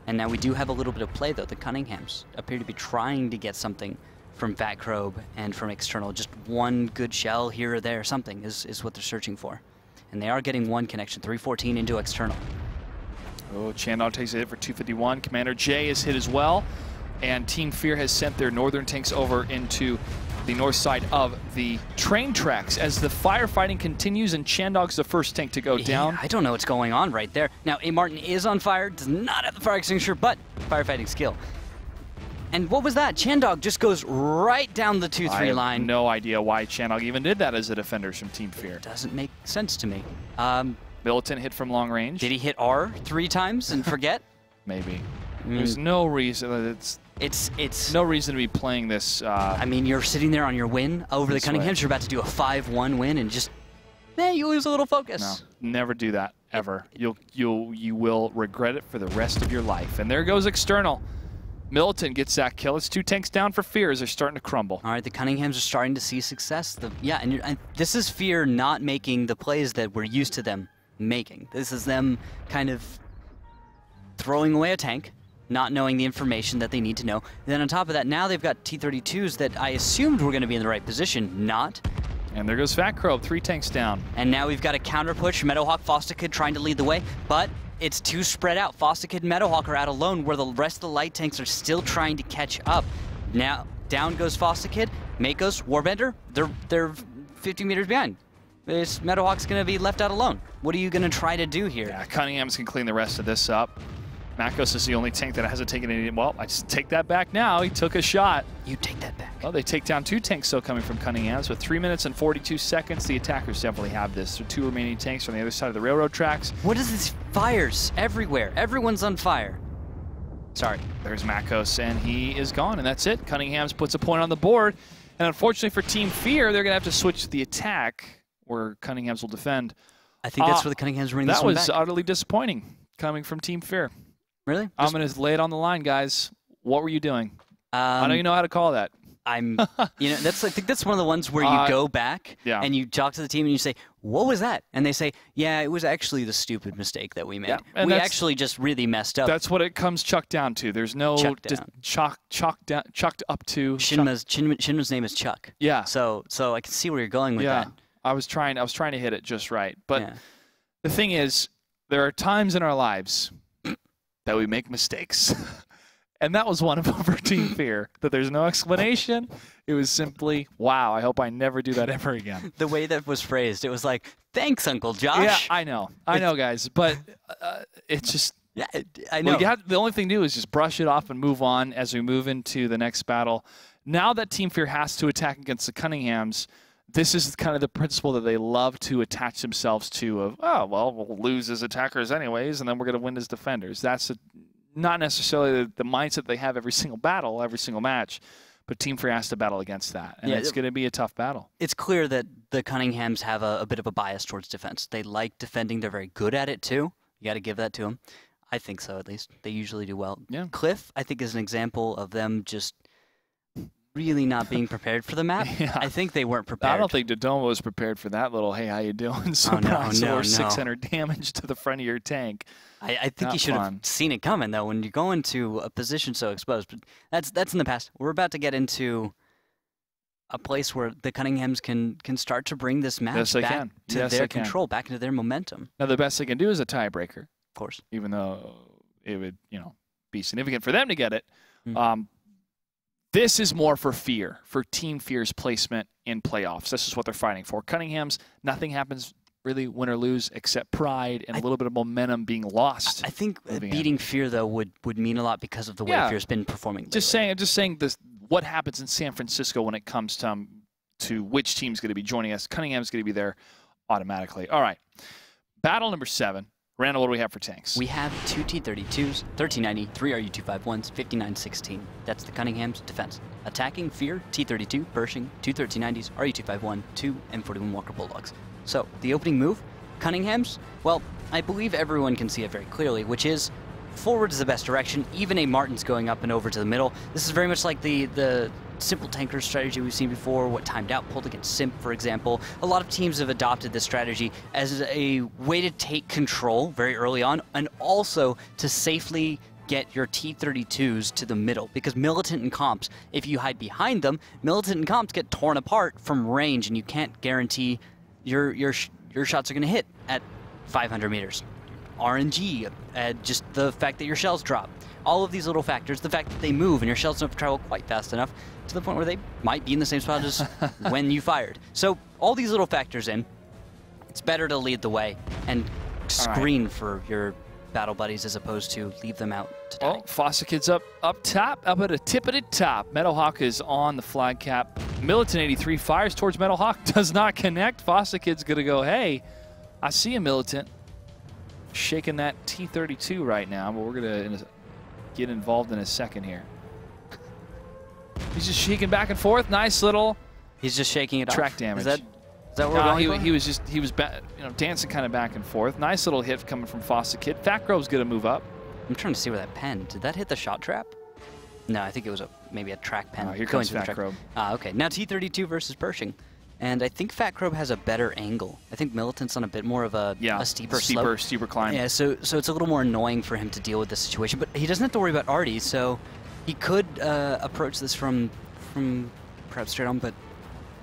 And now we do have a little bit of play though. The Cunninghams appear to be trying to get something from Fat Crobe and from external. Just one good shell here or there, something is, is what they're searching for. And they are getting one connection, 314 into external. Oh, Chandog takes a hit for 251. Commander J is hit as well. And Team Fear has sent their northern tanks over into the north side of the train tracks as the firefighting continues and Chandog's the first tank to go down. I don't know what's going on right there. Now, A. Martin is on fire, does not have the fire extinguisher, but firefighting skill. And what was that? Chandog just goes right down the 2 I 3 have line. no idea why Chandog even did that as a defender from Team Fear. Doesn't make sense to me. Um, Militant hit from long range. did he hit R three times and forget? Maybe. Mm. There's no reason. It's It's it's. No reason to be playing this. Uh, I mean, you're sitting there on your win over the way. Cunninghams. You're about to do a 5-1 win, and just, man, you lose a little focus. No, never do that ever. You'll you'll you will regret it for the rest of your life. And there goes external. Militant gets that kill. It's two tanks down for fear as they're starting to crumble. All right, the Cunninghams are starting to see success. The, yeah, and, you're, and this is Fear not making the plays that we're used to them making. This is them kind of throwing away a tank, not knowing the information that they need to know. And then on top of that, now they've got T-32s that I assumed were going to be in the right position, not. And there goes Fat Crow, three tanks down. And now we've got a counter push. Meadowhawk, Fostakid trying to lead the way, but it's too spread out. Fostakid and Meadowhawk are out alone where the rest of the light tanks are still trying to catch up. Now, down goes Fostakid, Makos, Warbender, they're, they're 50 meters behind. This Meadowhawk's going to be left out alone. What are you going to try to do here? Yeah, Cunninghams can clean the rest of this up. Makos is the only tank that hasn't taken any. Well, I just take that back now. He took a shot. You take that back. Well, they take down two tanks still coming from Cunningham's with three minutes and 42 seconds. The attackers definitely have this. Are two remaining tanks on the other side of the railroad tracks. What is this? Fires everywhere. Everyone's on fire. Sorry. There's Makos, and he is gone, and that's it. Cunningham's puts a point on the board, and unfortunately for Team Fear, they're going to have to switch the attack, where Cunningham's will defend. I think that's Uh, where the Cunninghams this That was back. utterly disappointing coming from Team Fear. Really? I'm going to lay it on the line, guys. What were you doing? I um, don't even know how to call that. I'm, you know, that's I think that's one of the ones where you Uh, go back yeah. and you talk to the team and you say, "What was that?" And they say, "Yeah, it was actually the stupid mistake that we made. Yeah, and we actually just really messed up." That's what it comes chucked down to. There's no Chucked dis- down. chalk, chalk down, chucked up to. chuck- Shinma's Shinma, Shinma's name is Chuck. yeah, So so I can see where you're going with yeah. that. I was trying. I was trying to hit it just right. But yeah. the thing is, there are times in our lives that we make mistakes, and that was one of them for Team Fear. That there's no explanation. It was simply, wow. I hope I never do that ever again. the way that was phrased, it was like, "Thanks, Uncle Josh." Yeah, I know, I know, guys. But uh, it's just Yeah, I know. Well, have, the only thing to do is just brush it off and move on as we move into the next battle. Now that Team Fear has to attack against the Cunninghams, this is kind of the principle that they love to attach themselves to of, oh, well, we'll lose as attackers anyways, and then we're going to win as defenders. That's a, not necessarily the, the mindset they have every single battle, every single match, but Team Fear has to battle against that, and Yeah, it's it- going to be a tough battle. it's clear that the Cunninghams have a, a bit of a bias towards defense. They like defending. They're very good at it too. You got to give that to them. I think so, at least. They usually do well. Yeah. Cliff, I think, is an example of them just really not being prepared for the map. Yeah. I think they weren't prepared. I don't think Dodoma was prepared for that little, hey, how you doing? Oh, no, Surprise no, or no. 600 damage to the front of your tank. I, I think Not you should fun. have seen it coming though when you go into a position so exposed. But that's that's in the past. We're about to get into a place where the Cunninghams can can start to bring this match Yes, back can. to Yes, their control, back into their momentum. Now, the best they can do is a tiebreaker. Of course. even though it would, you know, be significant for them to get it. Mm. Um, this is more for fear, for Team Fear's placement in playoffs. This is what they're fighting for. Cunningham's, nothing happens really win or lose except pride and a I- little bit of momentum being lost. I think in. beating Fear though would would mean a lot because of the way Yeah. Fear's been performing. just saying, I'm just saying this. What happens in San Francisco when it comes to um, to which team's going to be joining us? Cunningham's going to be there automatically. All right, battle number seven. Randall, what do we have for tanks? We have two T-32s, 1390, three RU-251s, 5916. That's the Cunningham's defense. Attacking Fear, T-32, Pershing, two 1390s, RU-251, two M41 Walker Bulldogs. So, the opening move, Cunningham's, well, I believe everyone can see it very clearly, which is forward is the best direction. Even a Martin's going up and over to the middle. This is very much like the the simple tanker strategy we've seen before, what timed out pulled against Simp, for example. A lot of teams have adopted this strategy as a way to take control very early on and also to safely get your T-32s to the middle because militant and comps, if you hide behind them, militant and comps get torn apart from range and you can't guarantee your your your shots are going to hit at 500 meters. RNG, uh, just the fact that your shells drop. All of these little factors, the fact that they move and your shells don't travel quite fast enough to the point where they might be in the same spot as when you fired. So all these little factors in, it's better to lead the way and screen for your battle buddies as opposed to leave them out to die. Well, Fostakid's up up top, up at a tip of the top. Meadowhawk is on the flag cap. Militant 83 fires towards Meadowhawk, does not connect. Fostakid's going to go, hey, I see a Militant shaking that T-32 right now, but we're going to get involved in a second here. He's just shaking back and forth. Nice little He's just shaking it off. track damage. Is that, is that what we're No, going he, he was just he was ba- you know dancing kind of back and forth. Nice little hit coming from Fostakid. Fat Grove's gonna move up. I'm trying to see where that pen. Did that hit the shot trap? No, I think it was a maybe a track pen. Oh, here going comes Fat track. Grove. Ah, okay. Now T32 versus Pershing. And I think Fat Crow has a better angle. I think Militant's on a bit more of a, Yeah, a steeper, steeper, slope. steeper climb. Yeah, so so it's a little more annoying for him to deal with this situation, but he doesn't have to worry about arty, so he could uh, approach this from from perhaps straight on. But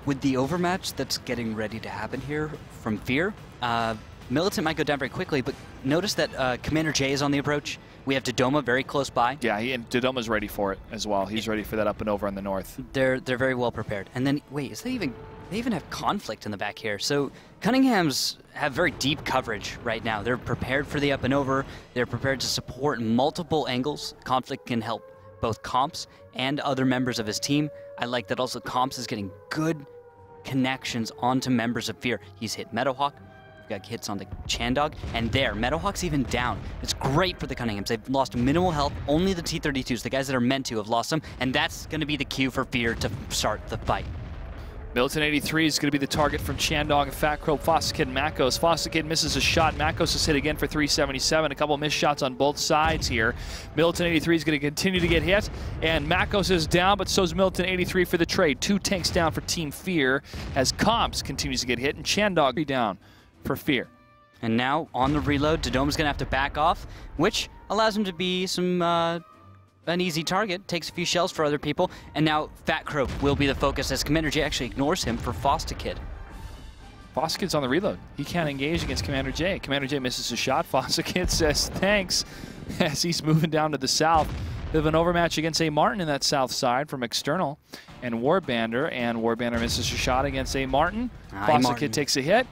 with the overmatch that's getting ready to happen here from Fear, uh, Militant might go down very quickly. But notice that uh, Commander J is on the approach. We have Dodoma very close by. Yeah, he, and Dodoma's ready for it as well. He's ready for that up and over on the north. They're they're very well prepared. And then wait, is that even they even have conflict in the back here? So Cunningham's have very deep coverage right now. They're prepared for the up and over. They're prepared to support multiple angles. Conflict can help both Comps and other members of his team. I like that also Comps is getting good connections onto members of Fear. He's hit Meadowhawk, got hits on the Chandog, and there, Meadowhawk's even down. It's great for the Cunninghams. They've lost minimal health. Only the T-32s, the guys that are meant to, have lost them, and that's going to be the cue for Fear to start the fight. Militant 83 is going to be the target from Chandog and Fat Crow, Fossa and Makos. Fostakid misses a shot. Makos is hit again for 377. A couple missed shots on both sides here. Militant 83 is going to continue to get hit, and Makos is down, but so is Militant 83 for the trade. Two tanks down for Team Fear as Comps continues to get hit, and Chandog down for Fear. And now, on the reload, Dodoma's going to have to back off, which allows him to be some uh, an easy target, takes a few shells for other people, and now Fat Crow will be the focus as Commander J actually ignores him for Fostakid. Fossa Kid's on the reload. He can't engage against Commander J. Commander J misses a shot. Fostakid says thanks as he's moving down to the south. Bit of an overmatch against A. Martin in that south side from external. And Warbander, and Warbander misses a shot against A. Martin. Ah, takes a hit.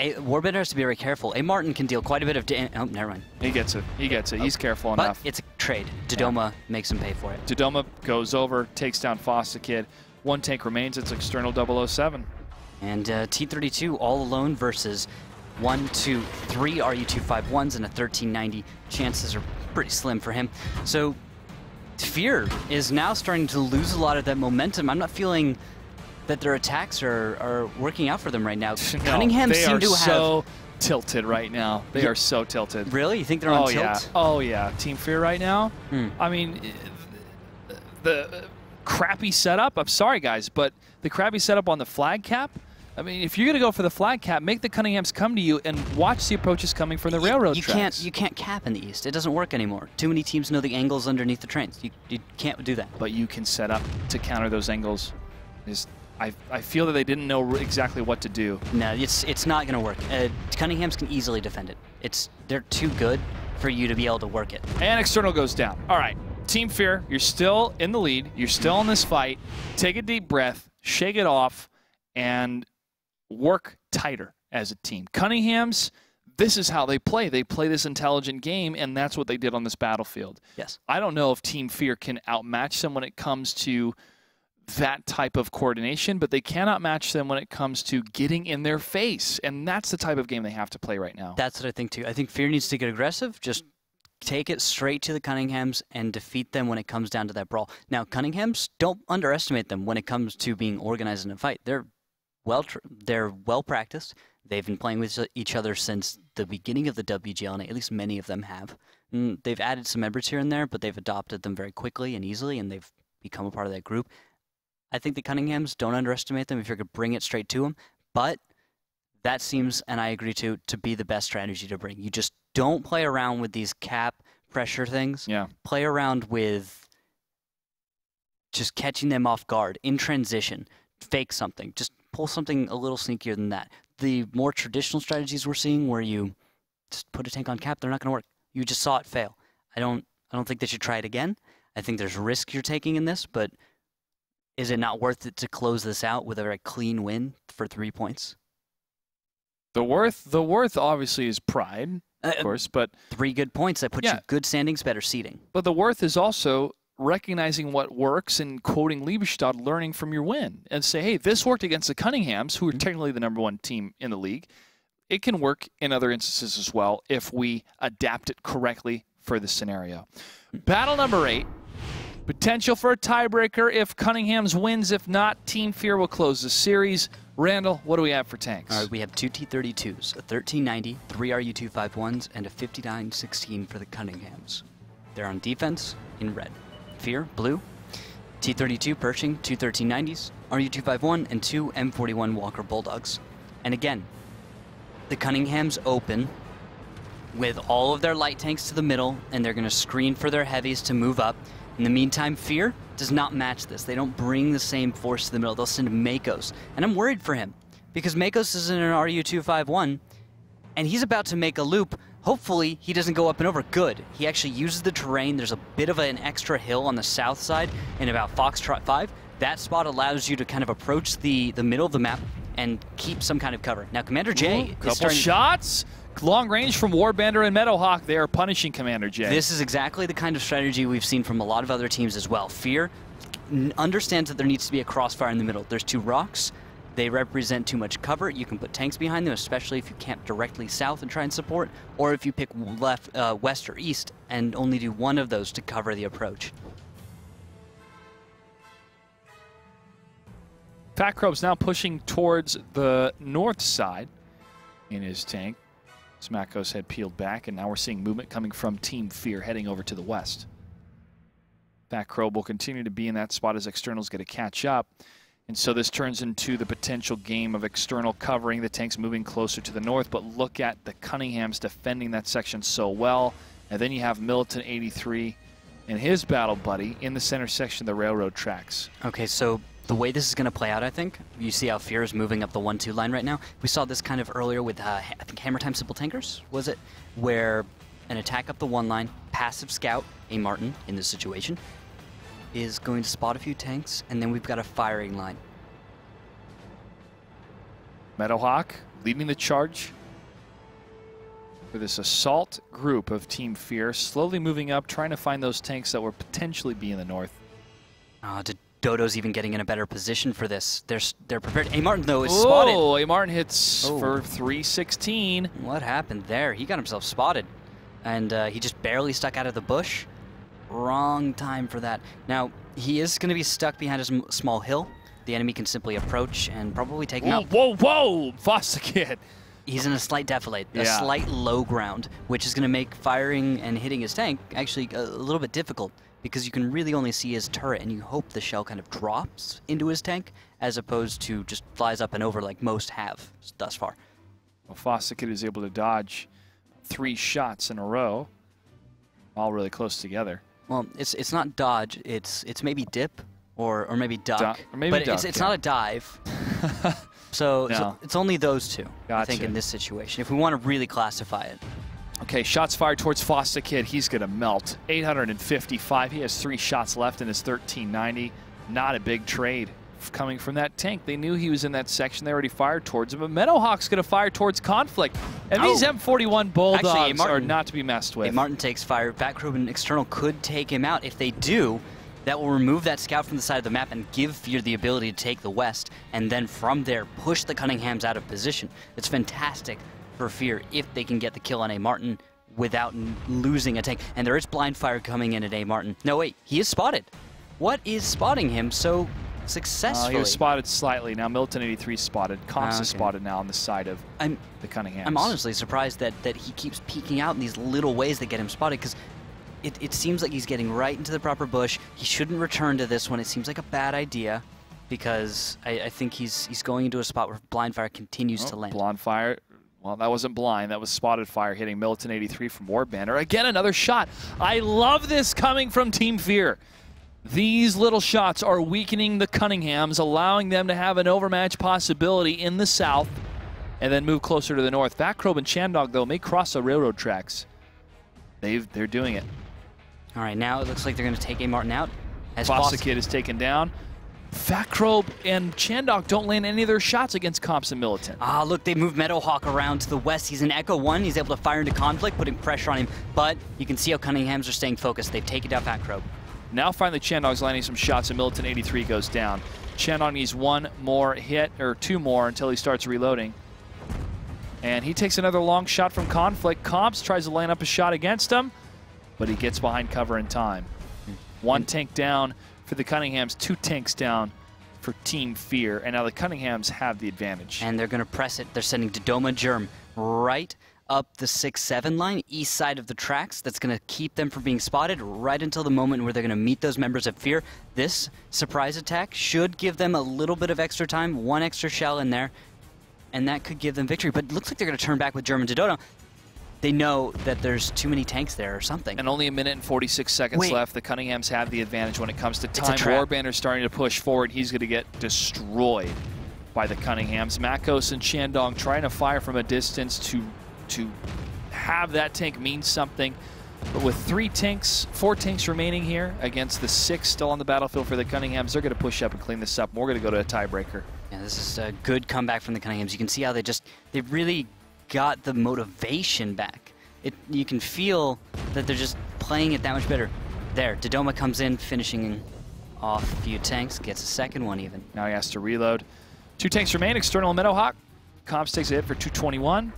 A, Warbender has to be very careful. A Martin can deal quite a bit of damage. Oh, never mind. He gets it. He gets it. He's careful But enough. it's a trade. Dodoma makes him pay for it. Dodoma goes over, takes down Fostakid. One tank remains. It's external 007. And uh, T32 all alone versus one, two, three RU251s and a 1390. Chances are pretty slim for him. So Fear is now starting to lose a lot of that momentum. I'm not feeling that their attacks are, are working out for them right now. No, Cunningham seem to have. Tilted right now. They Yeah. are so tilted. Really? You think they're on oh tilt? yeah. Oh yeah. Team Fear right now. Hmm. I mean, the crappy setup. I'm sorry guys, but the crappy setup on the flag cap. I mean, if you're gonna go for the flag cap, make the Cunninghams come to you and watch the approaches coming from the railroad you tracks. can't you can't cap in the east. It doesn't work anymore. Too many teams know the angles underneath the trains. You, you can't do that. but you can set up to counter those angles. Is I, I feel that they didn't know exactly what to do. No, it's it's not going to work. Uh, Cunninghams can easily defend it. It's they're too good for you to be able to work it. And external goes down. All right, Team Fear, you're still in the lead. You're still in this fight. Take a deep breath, shake it off, and work tighter as a team. Cunningham's, this is how they play. They play this intelligent game, and that's what they did on this battlefield. Yes. I don't know if Team Fear can outmatch them when it comes to that type of coordination, but they cannot match them when it comes to getting in their face. And that's the type of game they have to play right now. That's what I think too. I think Fear needs to get aggressive. Just take it straight to the Cunninghams and defeat them when it comes down to that brawl. Now, Cunninghams don't underestimate them when it comes to being organized in a fight. They're well they're well practiced. They've been playing with each other since the beginning of the WGLNA. At least many of them have. Mm, they've added some members here and there, but they've adopted them very quickly and easily, and they've become a part of that group. I think the Cunninghams don't underestimate them if you're going to bring it straight to them, but that seems, and I agree to, to be the best strategy to bring. You just don't play around with these cap pressure things. Yeah. Play around with just catching them off guard in transition. Fake something. Just pull something a little sneakier than that. The more traditional strategies we're seeing, where you just put a tank on cap, they're not going to work. You just saw it fail. I don't. I don't think they should try it again. I think there's risk you're taking in this, but is it not worth it to close this out with a very clean win for three points? The worth, the worth obviously is pride, Uh, uh of course, but three good points that put Yeah. you good standings, better seating. but the worth is also recognizing what works and quoting Liebestad, learning from your win, and say, hey, this worked against the Cunninghams, who are mm-hmm. technically the number one team in the league. It can work in other instances as well if we adapt it correctly for the scenario. Hmm. Battle number eight. Potential for a tiebreaker if Cunningham's wins. If not, Team Fear will close the series. Randall, what do we have for tanks? All right, we have two T-32s, a 1390, three RU-251s, and a 5916 for the Cunninghams. They're on defense in red. Fear, blue. T-32 Pershing, two 1390s, RU-251, and two M41 Walker Bulldogs. And again, the Cunninghams open with all of their light tanks to the middle, and they're going to screen for their heavies to move up. In the meantime, Fear does not match this. They don't bring the same force to the middle. They'll send Makos. And I'm worried for him because Makos is in an RU-251 and he's about to make a loop. Hopefully, he doesn't go up and over. Good. He actually uses the terrain. There's a bit of an extra hill on the south side in about Foxtrot 5. That spot allows you to kind of approach the, the middle of the map and keep some kind of cover. Now, Commander J Ooh, is couple starting... shots. Long range from Warbandor and Meadowhawk. They are punishing Commander J. This is exactly the kind of strategy we've seen from a lot of other teams as well. Fear understands that there needs to be a crossfire in the middle. There's two rocks. They represent too much cover. You can put tanks behind them, especially if you camp directly south and try and support, or if you pick left, uh, west or east and only do one of those to cover the approach. Fat Crobe's now pushing towards the north side in his tank. Smackos had peeled back, and now we're seeing movement coming from Team Fear heading over to the west. Fat Crobe will continue to be in that spot as externals get to catch up. And so this turns into the potential game of external covering. The tank's moving closer to the north, but look at the Cunninghams defending that section so well. And then you have Militant 83 and his battle buddy in the center section of the railroad tracks. Okay, so the way this is going to play out, I think, you see how Fear is moving up the 1-2 line right now. We saw this kind of earlier with, uh, I think, Hammer Time Simple Tankers, was it? Where an attack up the one line, passive scout, a Martin in this situation, is going to spot a few tanks, and then we've got a firing line. Meadowhawk leading the charge for this assault group of Team Fear, slowly moving up, trying to find those tanks that will potentially be in the north. Uh, did Dodo's even getting in a better position for this? They're, they're prepared. A Martin, though, is spotted. Oh, A. Martin hits Oh. for 316. What happened there? He got himself spotted. And uh, he just barely stuck out of the bush. Wrong time for that. Now, he is going to be stuck behind a small hill. The enemy can simply approach and probably take him Whoa, out. whoa, whoa! Fostakid. He's in a slight defilade, a slight low ground, which is going to make firing and hitting his tank actually a little bit difficult because you can really only see his turret and you hope the shell kind of drops into his tank as opposed to just flies up and over like most have thus far. Well, Kid is able to dodge three shots in a row, all really close together. Well, it's it's not dodge. It's it's maybe dip or or maybe duck. or maybe but duck, it's it's yeah. not a dive. so, so it's only those two. I think in this situation, if we want to really classify it. Okay, shots fired towards Fostakid. He's going to melt. 855. He has three shots left in his 1390. Not a big trade coming from that tank. They knew he was in that section. They already fired towards him. But Meadowhawk's going to fire towards Conflict. And these Oh. M41 Bulldogs Actually, are not to be messed with. If Martin takes fire, and External could take him out. If they do, that will remove that scout from the side of the map and give Fear the ability to take the west, and then from there push the Cunninghams out of position. It's fantastic for Fear if they can get the kill on A Martin without n- losing a tank. And there is blind fire coming in at A Martin. No, wait, he is spotted. What is spotting him so Uh, successfully? he was spotted slightly. Now Militant 83 is spotted. Comps Ah, is spotted now on the side of I'm the Cunninghams. I'm honestly surprised that, that he keeps peeking out in these little ways that get him spotted because it, it seems like he's getting right into the proper bush. He shouldn't return to this one. It seems like a bad idea because I, I think he's he's going into a spot where blind fire continues Oh, to land. Blonde fire. Well, that wasn't blind. That was spotted fire hitting Militant 83 from Warbanner. Again, another shot. I love this coming from Team Fear. These little shots are weakening the Cunninghams, allowing them to have an overmatch possibility in the south and then move closer to the north. Vakrobe and Chandog, though, may cross the railroad tracks. They've, they're doing it. All right, now it looks like they're going to take A Martin out. As Fossa Foss- Kid is taken down. Vakrobe and Chandog don't land any of their shots against Comps and Militant. Ah, look, they moved Meadowhawk around to the west. He's in Echo 1. He's able to fire into conflict, putting pressure on him. But you can see how Cunninghams are staying focused. They've taken down Fat Crow. Now finally Chandog's landing some shots and Militant 83 goes down. Chandog needs one more hit, or two more until he starts reloading. And he takes another long shot from Conflict. Comps tries to line up a shot against him, but he gets behind cover in time. One tank down for the Cunninghams, two tanks down for Team Fear, and now the Cunninghams have the advantage. And they're going to press it. They're sending Dodoma Germ right up the 6-7 line, east side of the tracks. That's going to keep them from being spotted right until the moment where they're going to meet those members of Fear. This surprise attack should give them a little bit of extra time, one extra shell in there, and that could give them victory. But it looks like they're going to turn back with Germ and Dodoma. They know that there's too many tanks there or something. And only a minute and 46 seconds Wait. left. The Cunninghams have the advantage when it comes to time. trap. Warbanner's starting to push forward. He's going to get destroyed by the Cunninghams. Makos and Chandog trying to fire from a distance to to have that tank mean something. But with three tanks, four tanks remaining here against the six still on the battlefield for the Cunninghams, they're going to push up and clean this up. We're going to go to a tiebreaker. Yeah, this is a good comeback from the Cunninghams. You can see how they just they really got the motivation back. It you can feel that they're just playing it that much better. There, Dodoma comes in, finishing off a few tanks, gets a second one even. Now he has to reload. Two tanks remain. External Meadowhawk. Comps takes a hit for 221.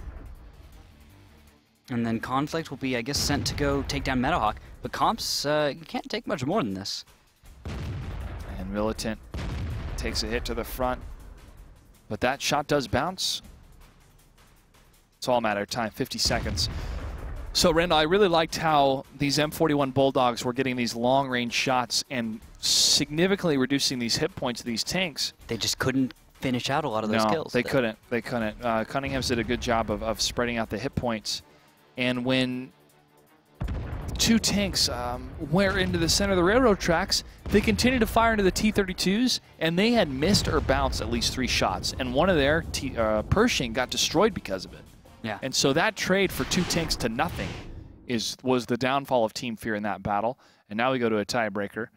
And then Conflict will be, I guess, sent to go take down Meadowhawk. But Comps uh, can't take much more than this. And Militant takes a hit to the front. But that shot does bounce. It's all a matter of time, 50 seconds. So, Randall, I really liked how these M41 Bulldogs were getting these long range shots and significantly reducing these hit points of these tanks. They just couldn't finish out a lot of those no, kills. they couldn't. They couldn't. Uh, Cunningham's did a good job of, of spreading out the hit points. And when two tanks um, were into the center of the railroad tracks, they continued to fire into the T-32s, and they had missed or bounced at least three shots. And one of their T, uh, Pershing got destroyed because of it. Yeah. And so that trade for two tanks to nothing is was the downfall of Team Fear in that battle. And now we go to a tiebreaker,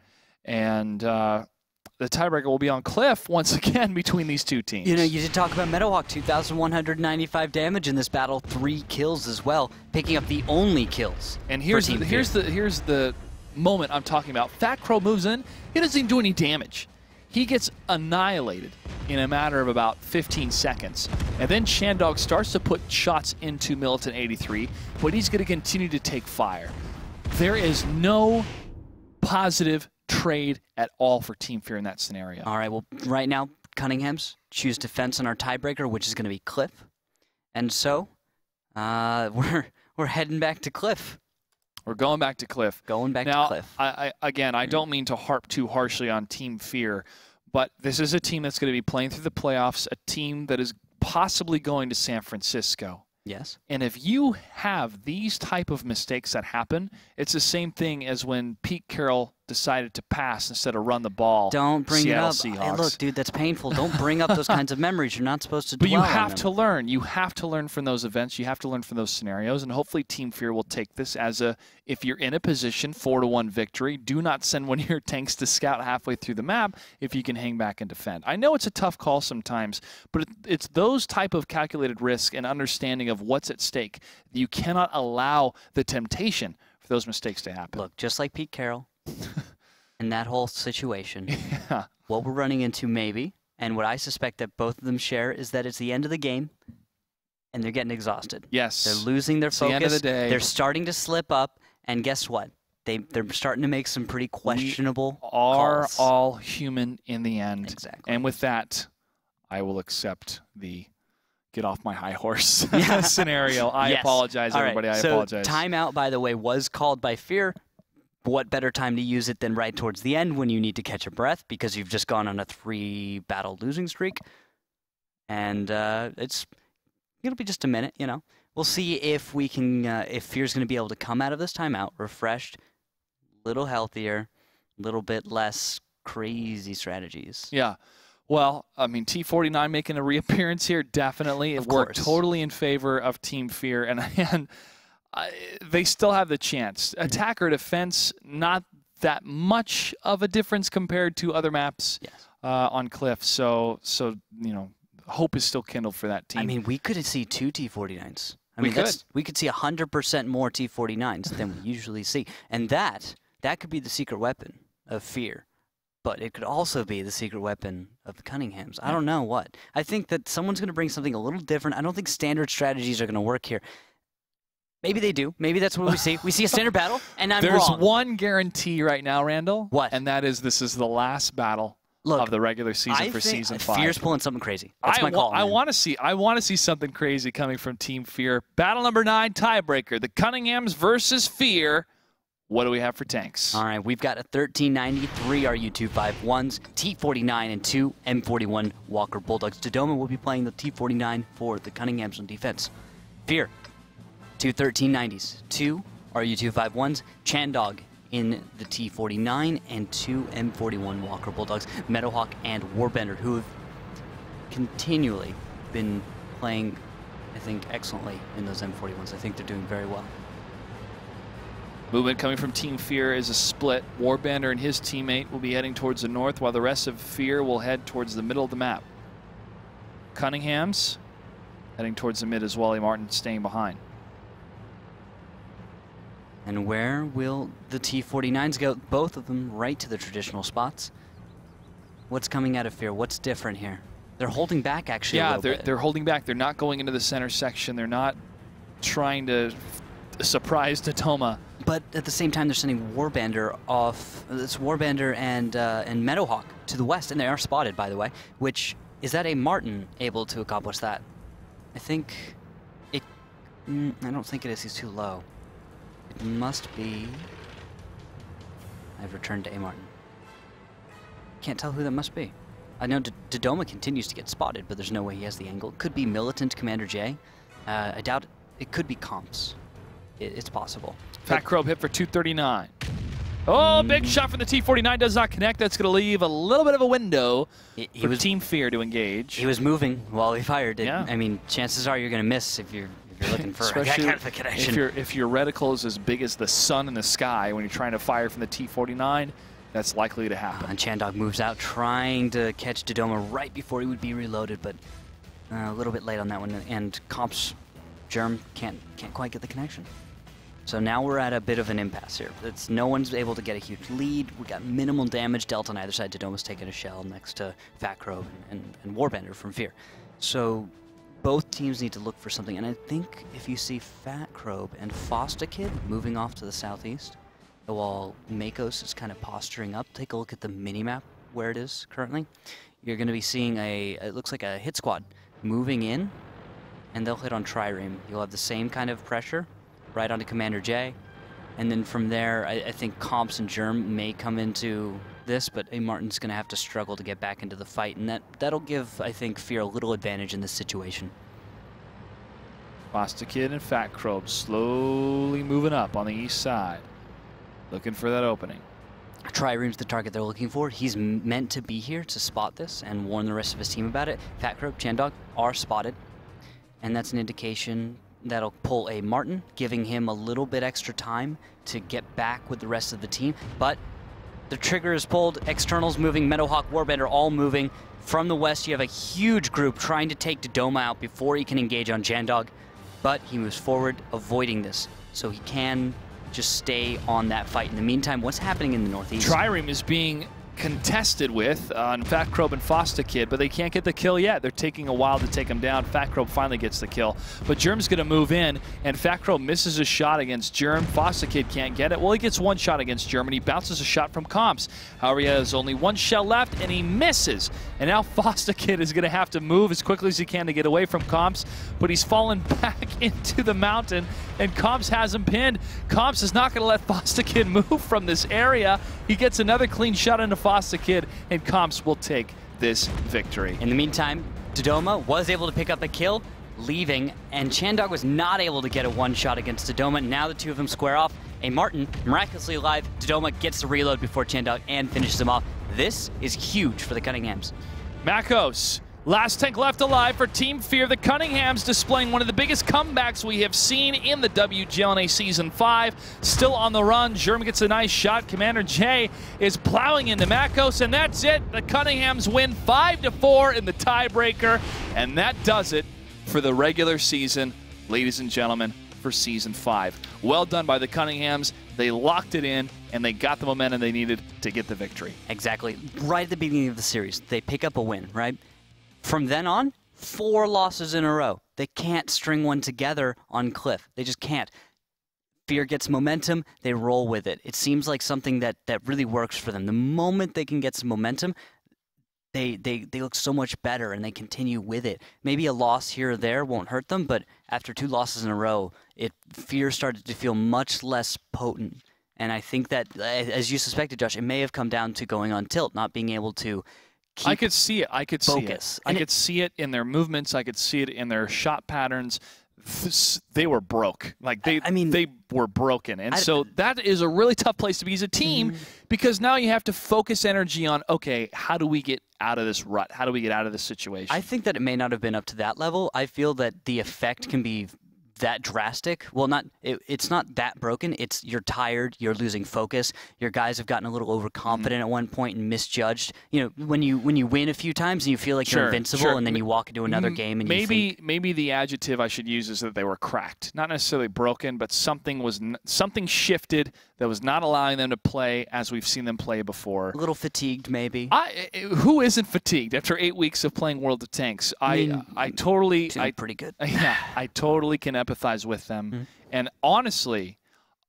and uh, the tiebreaker will be on Cliff once again between these two teams. You know, you did talk about Meadowhawk, 2,195 damage in this battle, three kills as well, picking up the only kills. And here's the, here's the here's the moment I'm talking about. Fat Crow moves in. He doesn't even do any damage. He gets annihilated in a matter of about 15 seconds. And then Chandog starts to put shots into Militant 83, but he's going to continue to take fire. There is no positive trade at all for Team Fear in that scenario. All right, well, right now, Cunningham's choose defense on our tiebreaker, which is going to be Cliff. And so, uh, we're we're heading back to Cliff. We're going back to Cliff. Going back now, to Cliff. I, I, again, I don't mean to harp too harshly on Team Fear, but this is a team that's going to be playing through the playoffs, a team that is possibly going to San Francisco. Yes. And if you have these type of mistakes that happen, it's the same thing as when Pete Carroll decided to pass instead of run the ball. Don't bring Seattle it up. Hey, look, dude, that's painful. Don't bring up those kinds of memories. You're not supposed to But you have to learn. You have to learn from those events. You have to learn from those scenarios. And hopefully, Team Fear will take this as a if you're in a position, four to one victory, do not send one of your tanks to scout halfway through the map if you can hang back and defend. I know it's a tough call sometimes, but it's those type of calculated risk and understanding of what's at stake. You cannot allow the temptation for those mistakes to happen. Look, just like Pete Carroll in that whole situation, Yeah. what we're running into maybe, and what I suspect that both of them share is that it's the end of the game, and they're getting exhausted. Yes. They're losing their It's the end of the day. They're starting to slip up, and guess what? They they're starting to make some pretty questionable we are calls. all human in the end. Exactly. And with that, I will accept the get off my high horse Yeah. scenario. I Yes. apologize, All right, everybody. I so apologize. timeout, by the way, was called by Fear. What better time to use it than right towards the end when you need to catch a breath because you've just gone on a three battle losing streak, and uh, it's it'll be just a minute. You know, we'll see if we can uh, if Fear's going to be able to come out of this timeout refreshed, a little healthier, a little bit less crazy strategies. Yeah. Well, I mean, T49 making a reappearance here, definitely. Of We're course. totally in favor of Team Fear, and, and They still have the chance. Attack or defense, not that much of a difference compared to other maps Yes. uh, on Cliff. So, so you know, hope is still kindled for that team. I mean, we could see two T49s. I We mean, that's, we could see 100% more T49s than we usually see. And that, that could be the secret weapon of fear. But it could also be the secret weapon of the Cunninghams. I don't know what. I think that someone's going to bring something a little different. I don't think standard strategies are going to work here. Maybe they do. Maybe that's what we see. We see a standard battle, and I'm There's wrong. one guarantee right now, Randall. What? And that is this is the last battle Look, of the regular season I for season five. Fear's pulling something crazy. That's I my call. man. want to see. I want to see something crazy coming from Team Fear. Battle number nine, tiebreaker. The Cunninghams versus Fear. What do we have for tanks? All right, we've got a 1393 RU251s, T49 and two M41 Walker Bulldogs. Dodoma will be playing the T49 for the Cunninghams on defense. Fear, two 1390s, two RU251s, Chandog in the T49, and two M41 Walker Bulldogs, Meadowhawk and Warbender, who have continually been playing, I think, excellently in those M41s. I think they're doing very well. Movement coming from Team Fear is a split. Warbender and his teammate will be heading towards the north, while the rest of Fear will head towards the middle of the map. Cunninghams heading towards the mid as Wally Martin staying behind. And where will the T49s go? Both of them right to the traditional spots. What's coming out of Fear? What's different here? They're holding back actually yeah, they're, bit. they're holding back. They're not going into the center section. They're not trying to surprise Dodoma. But at the same time, they're sending Warbender off. It's Warbender and uh, and Meadowhawk to the west, and they are spotted, by the way. Which is that a Martin able to accomplish that? I think it. Mm, I don't think it is. He's too low. It must be. I've returned to a Martin. Can't tell who that must be. I know D- Dodoma continues to get spotted, but there's no way he has the angle. Could be Militant Commander J. Uh, I doubt it. It could be Comps. It, it's possible. Fat Crow hit for 239. Oh, big shot from the T49 does not connect. That's going to leave a little bit of a window He, he for was Team Fear to engage. he was moving while he fired. It, Yeah. I mean, chances are you're going to miss if you're you're looking for that kind of a if connection. your if your reticle is as big as the sun in the sky when you're trying to fire from the T49, that's likely to happen. And Chandog moves out, trying to catch Dodoma right before he would be reloaded, but uh, a little bit late on that one. And Comps Germ can't can't quite get the connection. So now we're at a bit of an impasse here. It's no one's able to get a huge lead. We got minimal damage dealt on either side. Dodoma's taking a shell next to Fat Crow and, and Warbender from Fear. So both teams need to look for something. And I think if you see Fat Crow and Fostakid moving off to the southeast, while Makos is kind of posturing up, take a look at the minimap where it is currently. You're going to be seeing a, it looks like a hit squad moving in, and they'll hit on Trireme. You'll have the same kind of pressure right onto Commander J. And then from there, I, I think Comps and Germ may come into this, but A. Martin's going to have to struggle to get back into the fight, and that, that'll give, I think, Fear a little advantage in this situation. Fostakid and Fat Crow slowly moving up on the east side, looking for that opening. Trireme's the target they're looking for. He's meant to be here to spot this and warn the rest of his team about it. Fat Crow, Chandog are spotted, and that's an indication that'll pull a Martin, giving him a little bit extra time to get back with the rest of the team. But the trigger is pulled, externals moving, Meadowhawk, Warbender all moving. From the west, you have a huge group trying to take Dodoma out before he can engage on Chandog, but he moves forward, avoiding this, so he can just stay on that fight. In the meantime, what's happening in the northeast? Trireme is being contested with uh, on Fat Crow and Fostakid, but they can't get the kill yet. They're taking a while to take him down. Fat Crow finally gets the kill, but Germ's going to move in, and Fat Crow misses a shot against Germ. Fostakid can't get it. Well, he gets one shot against Germ, and he bounces a shot from Comps. However, he has only one shell left, and he misses. And now Fostakid is going to have to move as quickly as he can to get away from Comps, but he's fallen back into the mountain, and Comps has him pinned. Comps is not going to let Fostakid move from this area. He gets another clean shot into Fostakid, and Comps will take this victory. In the meantime, Dodoma was able to pick up a kill, leaving, and Chandog was not able to get a one shot against Dodoma. Now the two of them square off. A Martin, miraculously alive, Dodoma gets the reload before Chandog and finishes him off. This is huge for the Cunninghams. Makos, last tank left alive for Team Fear. The Cunninghams displaying one of the biggest comebacks we have seen in the WGLNA Season 5. Still on the run. Germ gets a nice shot. Commander J is plowing into Makos, and that's it. The Cunninghams win 5 to 4 in the tiebreaker, and that does it for the regular season, ladies and gentlemen, for Season 5. Well done by the Cunninghams. They locked it in, and they got the momentum they needed to get the victory. Exactly. Right at the beginning of the series, they pick up a win, right? From then on, four losses in a row. They can't string one together on Cliff. They just can't. Fear gets momentum, they roll with it. It seems like something that, that really works for them. The moment they can get some momentum, they, they, they look so much better and they continue with it. Maybe a loss here or there won't hurt them, but after two losses in a row, it fear started to feel much less potent. And I think that, as you suspected, Josh, it may have come down to going on tilt, not being able to I could see it. I could focus. see it. I And it- could see it in their movements. I could see it in their shot patterns. This- They were broke. Like they, I mean- they were broken, and I- so that is a really tough place to be as a team Mm-hmm. because now you have to focus energy on okay, how do we get out of this rut? How do we get out of this situation? I think that it may not have been up to that level. I feel that the effect can be that drastic. Well, not it, it's not that broken. It's you're tired, you're losing focus. Your guys have gotten a little overconfident Mm-hmm. at one point and misjudged. You know, when you when you win a few times and you feel like Sure, you're invincible, sure. and then you walk into another M- game and you maybe think, maybe the adjective I should use is that they were cracked, not necessarily broken, but something was something shifted that was not allowing them to play as we've seen them play before. a little fatigued, maybe. I, I- who isn't fatigued after eight weeks of playing World of Tanks? I mean, I totally I pretty good. yeah I totally can empathize with them, Mhm. and honestly,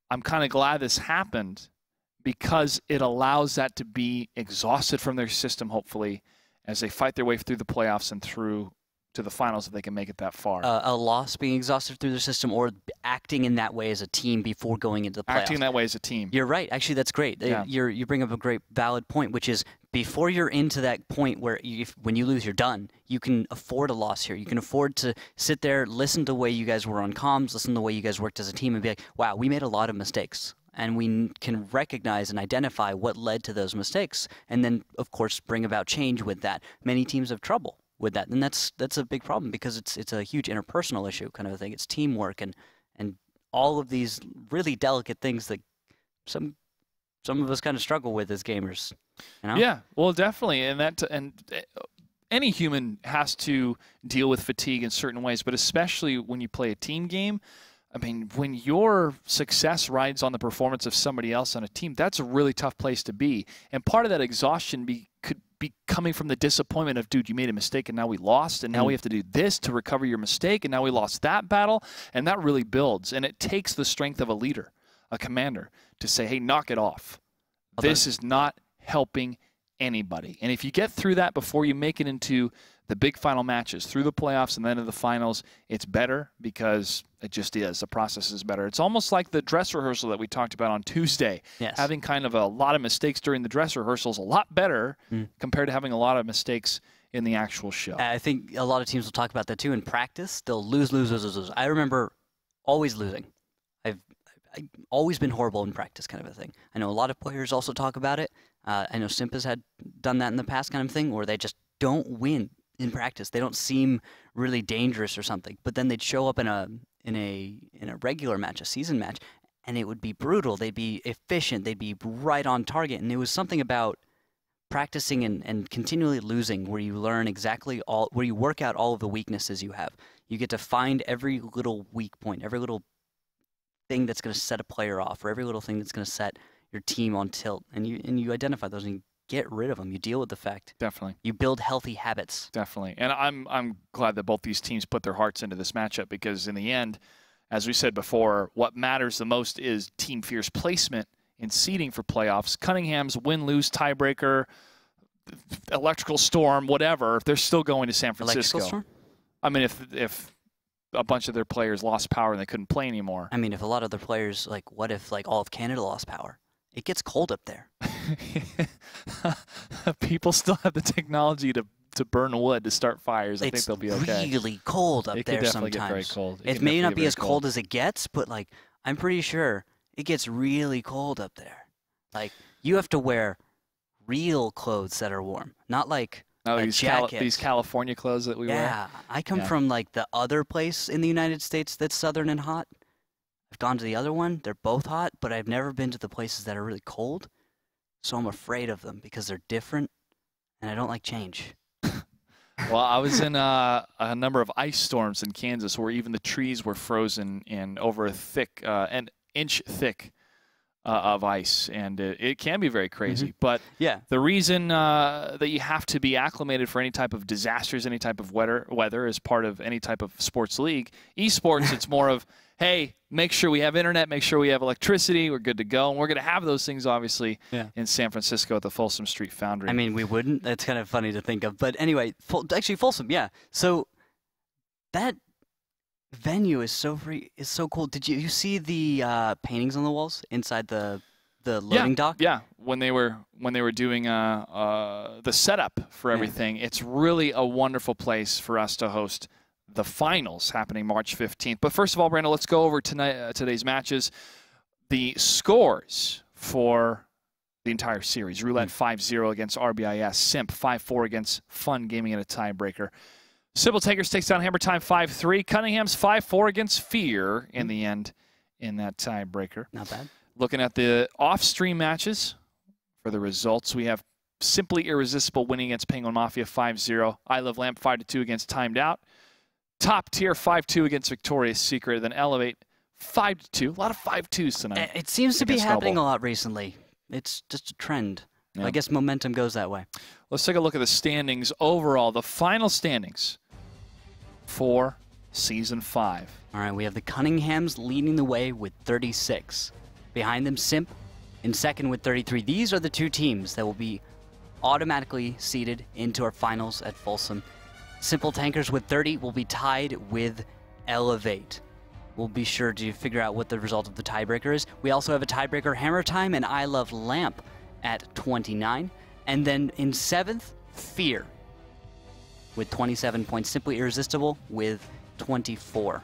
I'm kind of glad this happened because it allows that to be exhausted from their system. Hopefully, as they fight their way through the playoffs and through to the finals, if they can make it that far. Uh, a loss being exhausted through the system or acting in that way as a team before going into the playoffs. Acting that way as a team. You're right. Actually, that's great. Yeah. You're, you bring up a great valid point, which is before you're into that point where you, if, when you lose, you're done. You can afford a loss here. You can afford to sit there, listen to the way you guys were on comms, listen to the way you guys worked as a team, and be like, wow, we made a lot of mistakes. And we can recognize and identify what led to those mistakes, and then, of course, bring about change with that. Many teams have trouble with that, and that's that's a big problem because it's it's a huge interpersonal issue, kind of a thing. It's teamwork and and all of these really delicate things that some some of us kind of struggle with as gamers. You know? Yeah, well, definitely, and that and uh, any human has to deal with fatigue in certain ways, but especially when you play a team game. I mean, when your success rides on the performance of somebody else on a team, that's a really tough place to be. And part of that exhaustion be, could be coming from the disappointment of, dude, you made a mistake and now we lost, and now mm. we have to do this to recover your mistake, and now we lost that battle, and that really builds. And it takes the strength of a leader, a commander, to say, hey, knock it off. Although- This is not helping anybody. And if you get through that before you make it into the big final matches, through the playoffs and then to the finals, it's better because it just is. The process is better. It's almost like the dress rehearsal that we talked about on Tuesday. Yes. Having kind of a lot of mistakes during the dress rehearsal is a lot better Mm. compared to having a lot of mistakes in the actual show. I think a lot of teams will talk about that too. In practice, they'll lose, lose, lose, lose, lose. I remember always losing. I've, I've always been horrible in practice, kind of a thing. I know a lot of players also talk about it. Uh, I know Simp has had done that in the past, kind of thing, where they just don't win in practice. They don't seem really dangerous or something, but then they'd show up in a in a in a regular match, a season match, and it would be brutal. They'd be efficient. They'd be right on target, and it was something about practicing and, and continually losing where you learn exactly all where you work out all of the weaknesses you have you get to find every little weak point every little thing that's going to set a player off or every little thing that's going to set your team on tilt and you and you identify those and you get rid of them you deal with the fact Definitely. you build healthy habits Definitely. And I'm I'm glad that both these teams put their hearts into this matchup because in the end, as we said before, what matters the most is Team Fear's placement in seeding for playoffs. Cunningham's win lose tiebreaker, electrical storm, whatever, if they're still going to San Francisco. electrical storm I mean if if a bunch of their players lost power and they couldn't play anymore. i mean if a lot of their players like what if like all of canada lost power it gets cold up there People still have the technology to to burn wood to start fires. I think they'll be okay. really cold up it there definitely sometimes get very cold. It can may not be as cold as it gets, but like I'm pretty sure it gets really cold up there. Like you have to wear real clothes that are warm, not like Oh, a these, Cali- these California clothes that we wear. yeah. I come Yeah. from like the other place in the United States that's southern and hot. I've gone to the other one; they're both hot, but I've never been to the places that are really cold. So I'm afraid of them because they're different, and I don't like change. Well, I was in uh, a number of ice storms in Kansas where even the trees were frozen in over a thick, uh, an inch thick uh, of ice, and it, it can be very crazy. But Yeah. the reason uh, that you have to be acclimated for any type of disasters, any type of weather, weather as part of any type of sports league, esports, it's more of hey, make sure we have internet, make sure we have electricity, we're good to go. And we're going to have those things, obviously, Yeah. in San Francisco at the Folsom Street Foundry. I mean, we wouldn't. That's kind of funny to think of. But anyway, Fol- actually, Folsom, yeah. So that venue is so free. Is so cool. Did you you see the uh, paintings on the walls inside the the loading yeah, dock? Yeah, when they were when they were doing uh, uh, the setup for Yeah. everything, it's really a wonderful place for us to host the finals happening March 15th. But first of all, Brandon, let's go over tonight uh, today's matches. The scores for the entire series: Roulette 5-0 against RBIS, Simp 5-4 against Fun Gaming in a tiebreaker. Simple Tankers takes down Hammer Time 5-3. Cunningham's 5-4 against Fear in the end in that tiebreaker. Not bad. Looking at the off-stream matches for the results, we have Simply Irresistible winning against Penguin Mafia 5-0. I Love Lamp 5-2 against Timed Out. Top Tier 5-2 against Victoria's Secret. Then Elevate 5-2. A lot of 5-2s tonight. It seems to be happening Noble. a lot recently. It's just a trend. Yeah. I guess momentum goes that way. Let's take a look at the standings overall. The final standings for Season 5. All right, we have the Cunninghams leading the way with 36. Behind them, Simp in second with 33. These are the two teams that will be automatically seeded into our finals at Folsom. Simple Tankers with 30 will be tied with Elevate. We'll be sure to figure out what the result of the tiebreaker is. We also have a tiebreaker Hammer Time and I Love Lamp at 29. And then in seventh, Fear with 27 points. Simply Irresistible with 24.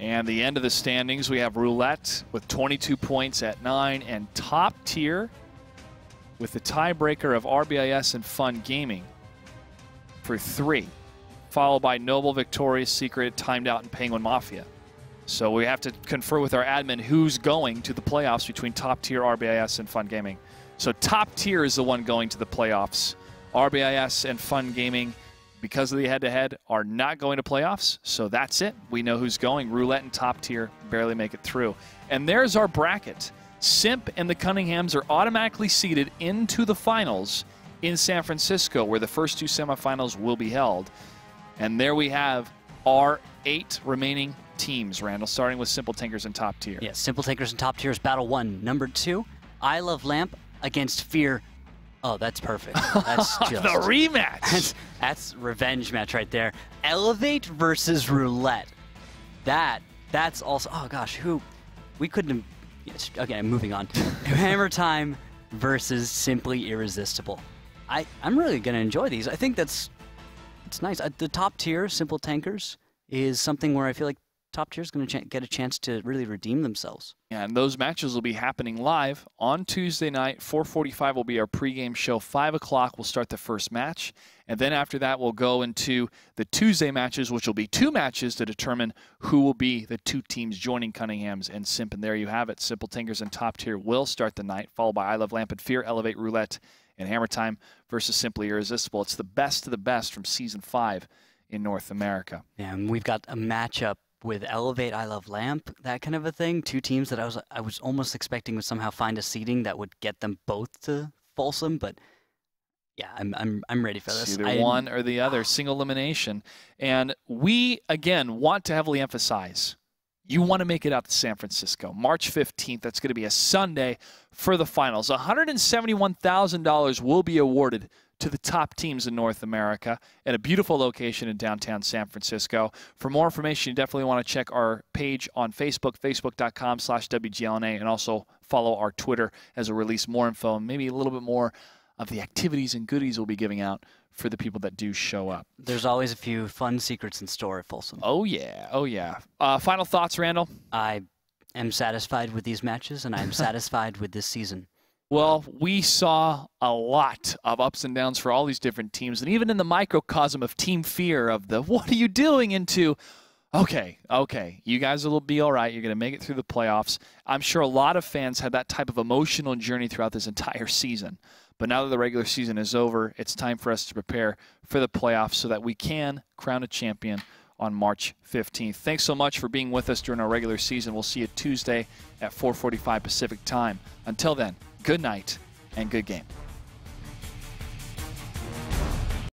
And the end of the standings, we have Roulette with 22 points at 9, and top tier with the tiebreaker of RBIS and Fun Gaming for 3, followed by Noble, Victoria's Secret, Timed Out, and Penguin Mafia. So we have to confer with our admin who's going to the playoffs between top tier RBIS and Fun Gaming. So top tier is the one going to the playoffs. RBIS and Fun Gaming because of the head-to-head are not going to playoffs so that's it we know who's going roulette and top tier barely make it through and there's our bracket simp and the cunninghams are automatically seeded into the finals in san francisco where the first two semifinals will be held and there we have our eight remaining teams randall starting with simple tinkers and top tier Yes, Simple Takers and Top Tiers Battle 1. Number 2, I Love Lamp against Fear. Oh, that's perfect. That's just... the rematch that's, that's revenge match right there. Elevate versus Roulette. That, that's also... Oh, gosh, who... We couldn't have... Yes, okay, moving on. Hammer Time versus Simply Irresistible. I, I'm really going to enjoy these. I think that's... It's nice. Uh, the top tier, Simple Tankers, is something where I feel like top tier is going to get a chance to really redeem themselves. Yeah, and those matches will be happening live on Tuesday night. 4:45 will be our pregame show. Five o'clock we'll start the first match, and then after that we'll go into the Tuesday matches, which will be two matches to determine who will be the two teams joining Cunningham's and Simp. And there you have it. Simple Tinkers and Top Tier will start the night, followed by I Love Lamp and Fear, Elevate Roulette, Hammer Time versus Simply Irresistible. It's the best of the best from season five in North America. Yeah, and we've got a matchup with Elevate, I Love Lamp, that kind of a thing. Two teams that I was I was almost expecting would somehow find a seeding that would get them both to Folsom, but yeah, I'm I'm I'm ready for It's this. either I- one or the other, single elimination. And we, again, want to heavily emphasize you want to make it out to San Francisco. March 15th, that's going to be a Sunday for the finals. $171,000 will be awarded to the top teams in North America at a beautiful location in downtown San Francisco. For more information, you definitely want to check our page on Facebook, facebook.com slash WGLNA, and also follow our Twitter as we release more info and maybe a little bit more of the activities and goodies we'll be giving out for the people that do show up. There's always a few fun secrets in store at Folsom. Oh, yeah. Oh, yeah. Uh, final thoughts, Randall? I am satisfied with these matches, and I am satisfied with this season. Well, we saw a lot of ups and downs for all these different teams, and even in the microcosm of team fear of the what are you doing into okay, okay, you guys will be all right. You're going to make it through the playoffs. I'm sure a lot of fans had that type of emotional journey throughout this entire season. But now that the regular season is over, it's time for us to prepare for the playoffs so that we can crown a champion on March 15th. Thanks so much for being with us during our regular season. We'll see you Tuesday at 4:45 Pacific Time. Until then, good night and good game.